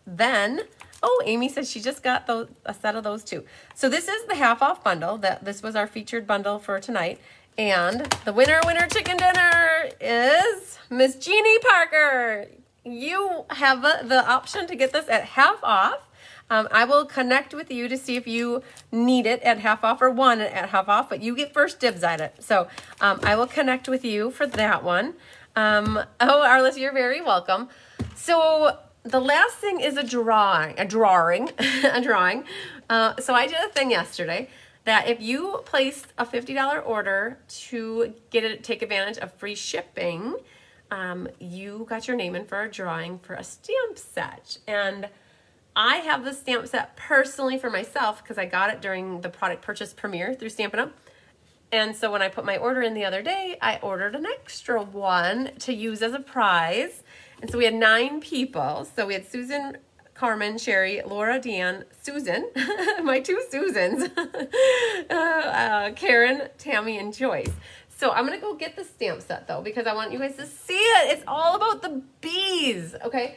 then, oh, Amy says she just got those, a set of those too. So this is the half off bundle. That This was our featured bundle for tonight. And the winner, winner chicken dinner is Miss Jeannie Parker you have the option to get this at half off. Um, I will connect with you to see if you need it at half off or one at half off, but you get first dibs at it. So um, I will connect with you for that one. Um, oh, Arliss, you're very welcome. So the last thing is a drawing, a drawing, a drawing. Uh, so I did a thing yesterday that if you placed a $50 order to get it, take advantage of free shipping, um, you got your name in for a drawing for a stamp set. And I have the stamp set personally for myself because I got it during the product purchase premiere through Stampin' Up. And so when I put my order in the other day, I ordered an extra one to use as a prize. And so we had nine people. So we had Susan, Carmen, Sherry, Laura, Dan, Susan, my two Susans, uh, uh, Karen, Tammy, and Joyce. So I'm going to go get the stamp set though because I want you guys to see it. It's all about the bees, okay?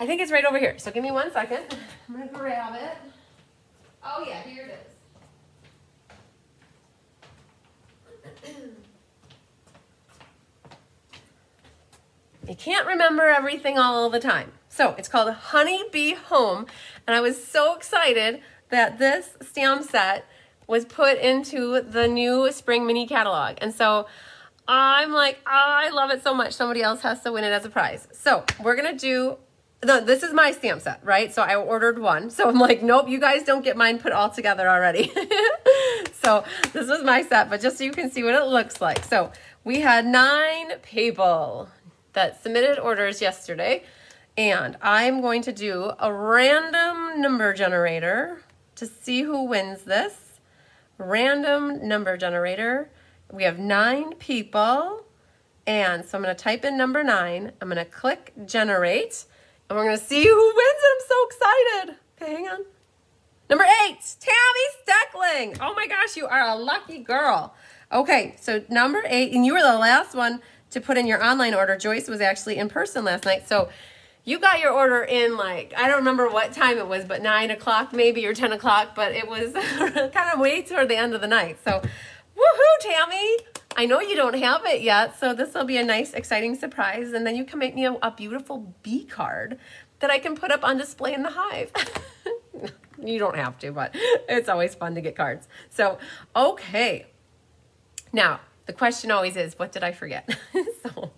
I think it's right over here. So give me one second. I'm to grab it. Oh yeah, here it is. you can't remember everything all the time. So it's called Honey Bee Home. And I was so excited that this stamp set was put into the new spring mini catalog. And so I'm like, oh, I love it so much. Somebody else has to win it as a prize. So we're going to do, no, this is my stamp set, right? So I ordered one. So I'm like, nope, you guys don't get mine put all together already. so this was my set, but just so you can see what it looks like. So we had nine people that submitted orders yesterday. And I'm going to do a random number generator to see who wins this. Random number generator. We have nine people. And so I'm going to type in number nine. I'm going to click generate. And we're going to see who wins it. I'm so excited. Okay, hang on. Number eight, Tammy Steckling. Oh my gosh, you are a lucky girl. Okay, so number eight, and you were the last one to put in your online order. Joyce was actually in person last night. So you got your order in like, I don't remember what time it was, but nine o'clock maybe or 10 o'clock, but it was kind of way toward the end of the night. So woohoo, Tammy. I know you don't have it yet, so this will be a nice, exciting surprise. And then you can make me a, a beautiful bee card that I can put up on display in the hive. you don't have to, but it's always fun to get cards. So, okay. Now, the question always is, what did I forget? so,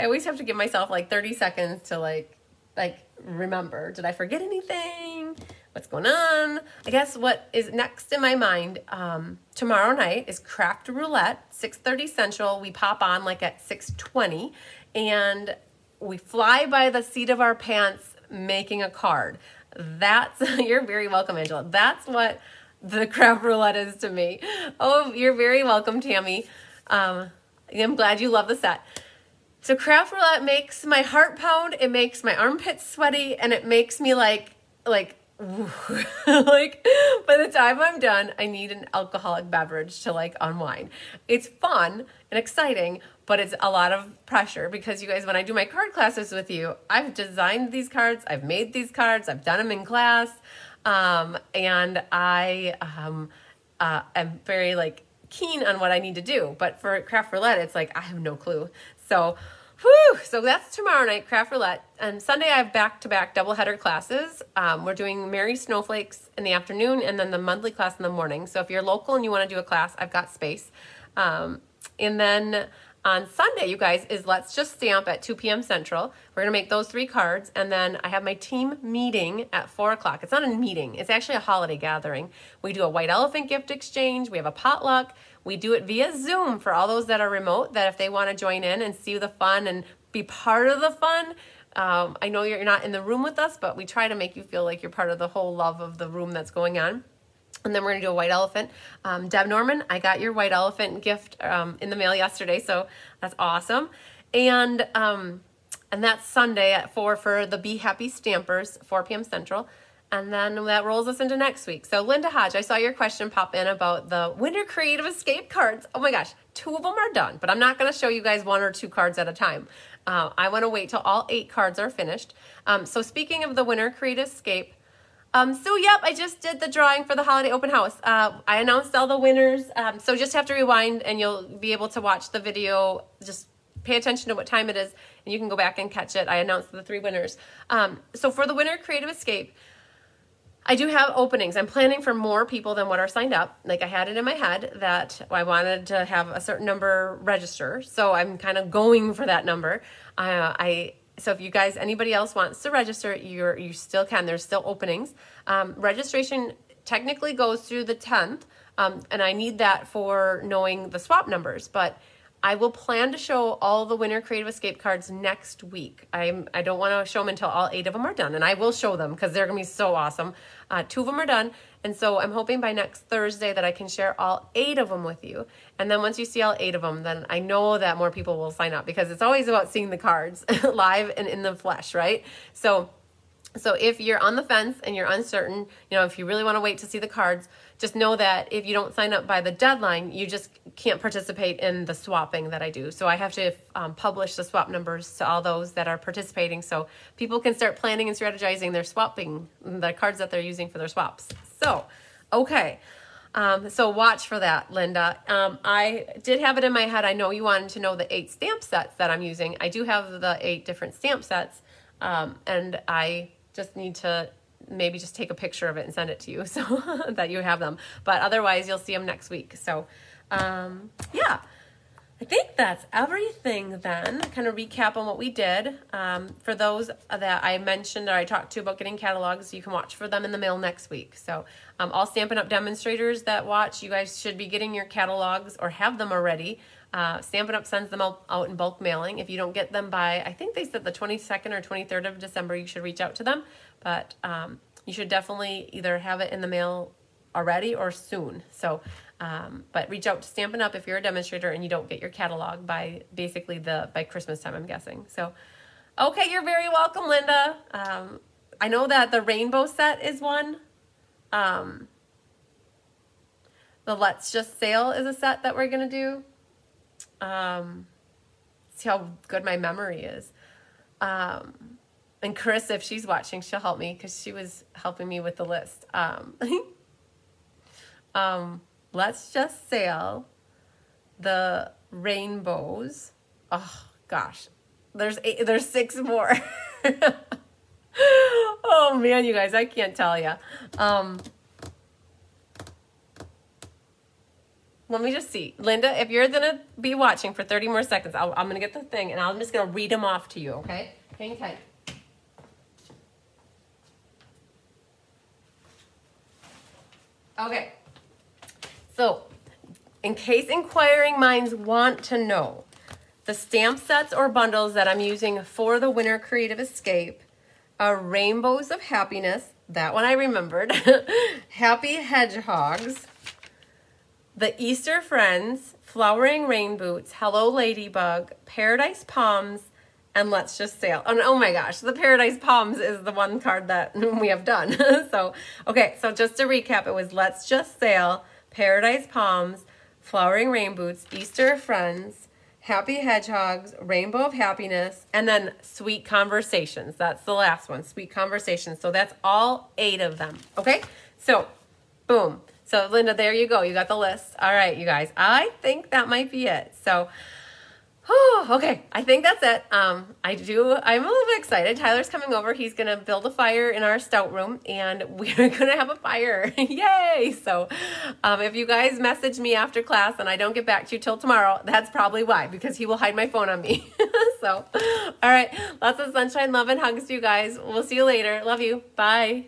I always have to give myself like 30 seconds to like, like remember, did I forget anything? What's going on? I guess what is next in my mind um, tomorrow night is Craft Roulette, 6.30 Central. We pop on like at 6.20 and we fly by the seat of our pants making a card. That's, you're very welcome, Angela. That's what the craft roulette is to me. Oh, you're very welcome, Tammy. Um, I'm glad you love the set. So craft roulette makes my heart pound, it makes my armpits sweaty, and it makes me like, like, like by the time I'm done, I need an alcoholic beverage to like unwind. It's fun and exciting, but it's a lot of pressure because you guys, when I do my card classes with you, I've designed these cards, I've made these cards, I've done them in class, um, and I um, uh, am very like keen on what I need to do. But for craft roulette, it's like I have no clue. So, whew, so that's tomorrow night, craft roulette. And Sunday I have back-to-back double-header classes. Um, we're doing Merry Snowflakes in the afternoon and then the monthly class in the morning. So if you're local and you want to do a class, I've got space. Um, and then on Sunday, you guys, is Let's Just Stamp at 2 p.m. Central. We're going to make those three cards, and then I have my team meeting at 4 o'clock. It's not a meeting. It's actually a holiday gathering. We do a white elephant gift exchange. We have a potluck. We do it via Zoom for all those that are remote, that if they want to join in and see the fun and be part of the fun, um, I know you're not in the room with us, but we try to make you feel like you're part of the whole love of the room that's going on. And then we're to do a white elephant. Um, Deb Norman, I got your white elephant gift um, in the mail yesterday, so that's awesome. And um, and that's Sunday at 4 for the Be Happy Stampers, 4 p.m. Central. And then that rolls us into next week. So Linda Hodge, I saw your question pop in about the Winter Creative Escape cards. Oh my gosh, two of them are done, but I'm not going to show you guys one or two cards at a time. Uh, I want to wait till all eight cards are finished. Um, so speaking of the Winter Creative Escape, um, so yep, I just did the drawing for the holiday open house. Uh, I announced all the winners. Um, so just have to rewind and you'll be able to watch the video. Just pay attention to what time it is and you can go back and catch it. I announced the three winners. Um, so for the Winter Creative Escape, I do have openings. I'm planning for more people than what are signed up. Like I had it in my head that I wanted to have a certain number register. So I'm kind of going for that number. Uh, I so if you guys, anybody else wants to register, you're, you still can. There's still openings. Um, registration technically goes through the 10th, um, and I need that for knowing the swap numbers. But I will plan to show all the Winter Creative Escape cards next week. I'm, I don't want to show them until all eight of them are done, and I will show them because they're going to be so awesome. Uh, two of them are done, and so I'm hoping by next Thursday that I can share all eight of them with you. And then once you see all eight of them, then I know that more people will sign up because it's always about seeing the cards live and in the flesh, right? So so if you're on the fence and you're uncertain, you know, if you really want to wait to see the cards, just know that if you don't sign up by the deadline, you just can't participate in the swapping that I do. So I have to um, publish the swap numbers to all those that are participating so people can start planning and strategizing their swapping, the cards that they're using for their swaps. So, okay. Um, so watch for that, Linda. Um, I did have it in my head. I know you wanted to know the eight stamp sets that I'm using. I do have the eight different stamp sets. Um, and I just need to maybe just take a picture of it and send it to you so that you have them. But otherwise, you'll see them next week. So, um, yeah. I think that's everything then. Kind of recap on what we did. Um, for those that I mentioned or I talked to about getting catalogs, you can watch for them in the mail next week. So, um, all Stampin' Up! demonstrators that watch, you guys should be getting your catalogs or have them already. Uh, Stampin' Up! sends them out, out in bulk mailing. If you don't get them by, I think they said the 22nd or 23rd of December, you should reach out to them. But um, you should definitely either have it in the mail already or soon. So, um, but reach out to Stampin' Up! if you're a demonstrator and you don't get your catalog by basically the by Christmas time, I'm guessing. So, okay, you're very welcome, Linda. Um, I know that the rainbow set is one. Um, the Let's Just Sail is a set that we're gonna do. Um, see how good my memory is. Um, and Chris, if she's watching, she'll help me because she was helping me with the list. Um, um, let's just sail the rainbows. Oh gosh, there's eight, there's six more. oh man, you guys, I can't tell you. Um, let me just see, Linda. If you're gonna be watching for 30 more seconds, i am gonna get the thing and I'm just gonna read them off to you. Okay, hang tight. Okay. So, in case inquiring minds want to know, the stamp sets or bundles that I'm using for the Winter Creative Escape are Rainbows of Happiness, that one I remembered, Happy Hedgehogs, the Easter Friends, Flowering Rain Boots, Hello Ladybug, Paradise Palms, and let's just sail. Oh, oh my gosh, the Paradise Palms is the one card that we have done. so, okay, so just to recap, it was Let's Just Sail, Paradise Palms, Flowering Rain Boots, Easter Friends, Happy Hedgehogs, Rainbow of Happiness, and then Sweet Conversations. That's the last one, Sweet Conversations. So that's all eight of them, okay? So, boom. So, Linda, there you go. You got the list. All right, you guys. I think that might be it. So, Oh, okay. I think that's it. Um, I do. I'm a little bit excited. Tyler's coming over. He's gonna build a fire in our stout room, and we're gonna have a fire. Yay! So, um, if you guys message me after class and I don't get back to you till tomorrow, that's probably why because he will hide my phone on me. so, all right. Lots of sunshine, love, and hugs to you guys. We'll see you later. Love you. Bye.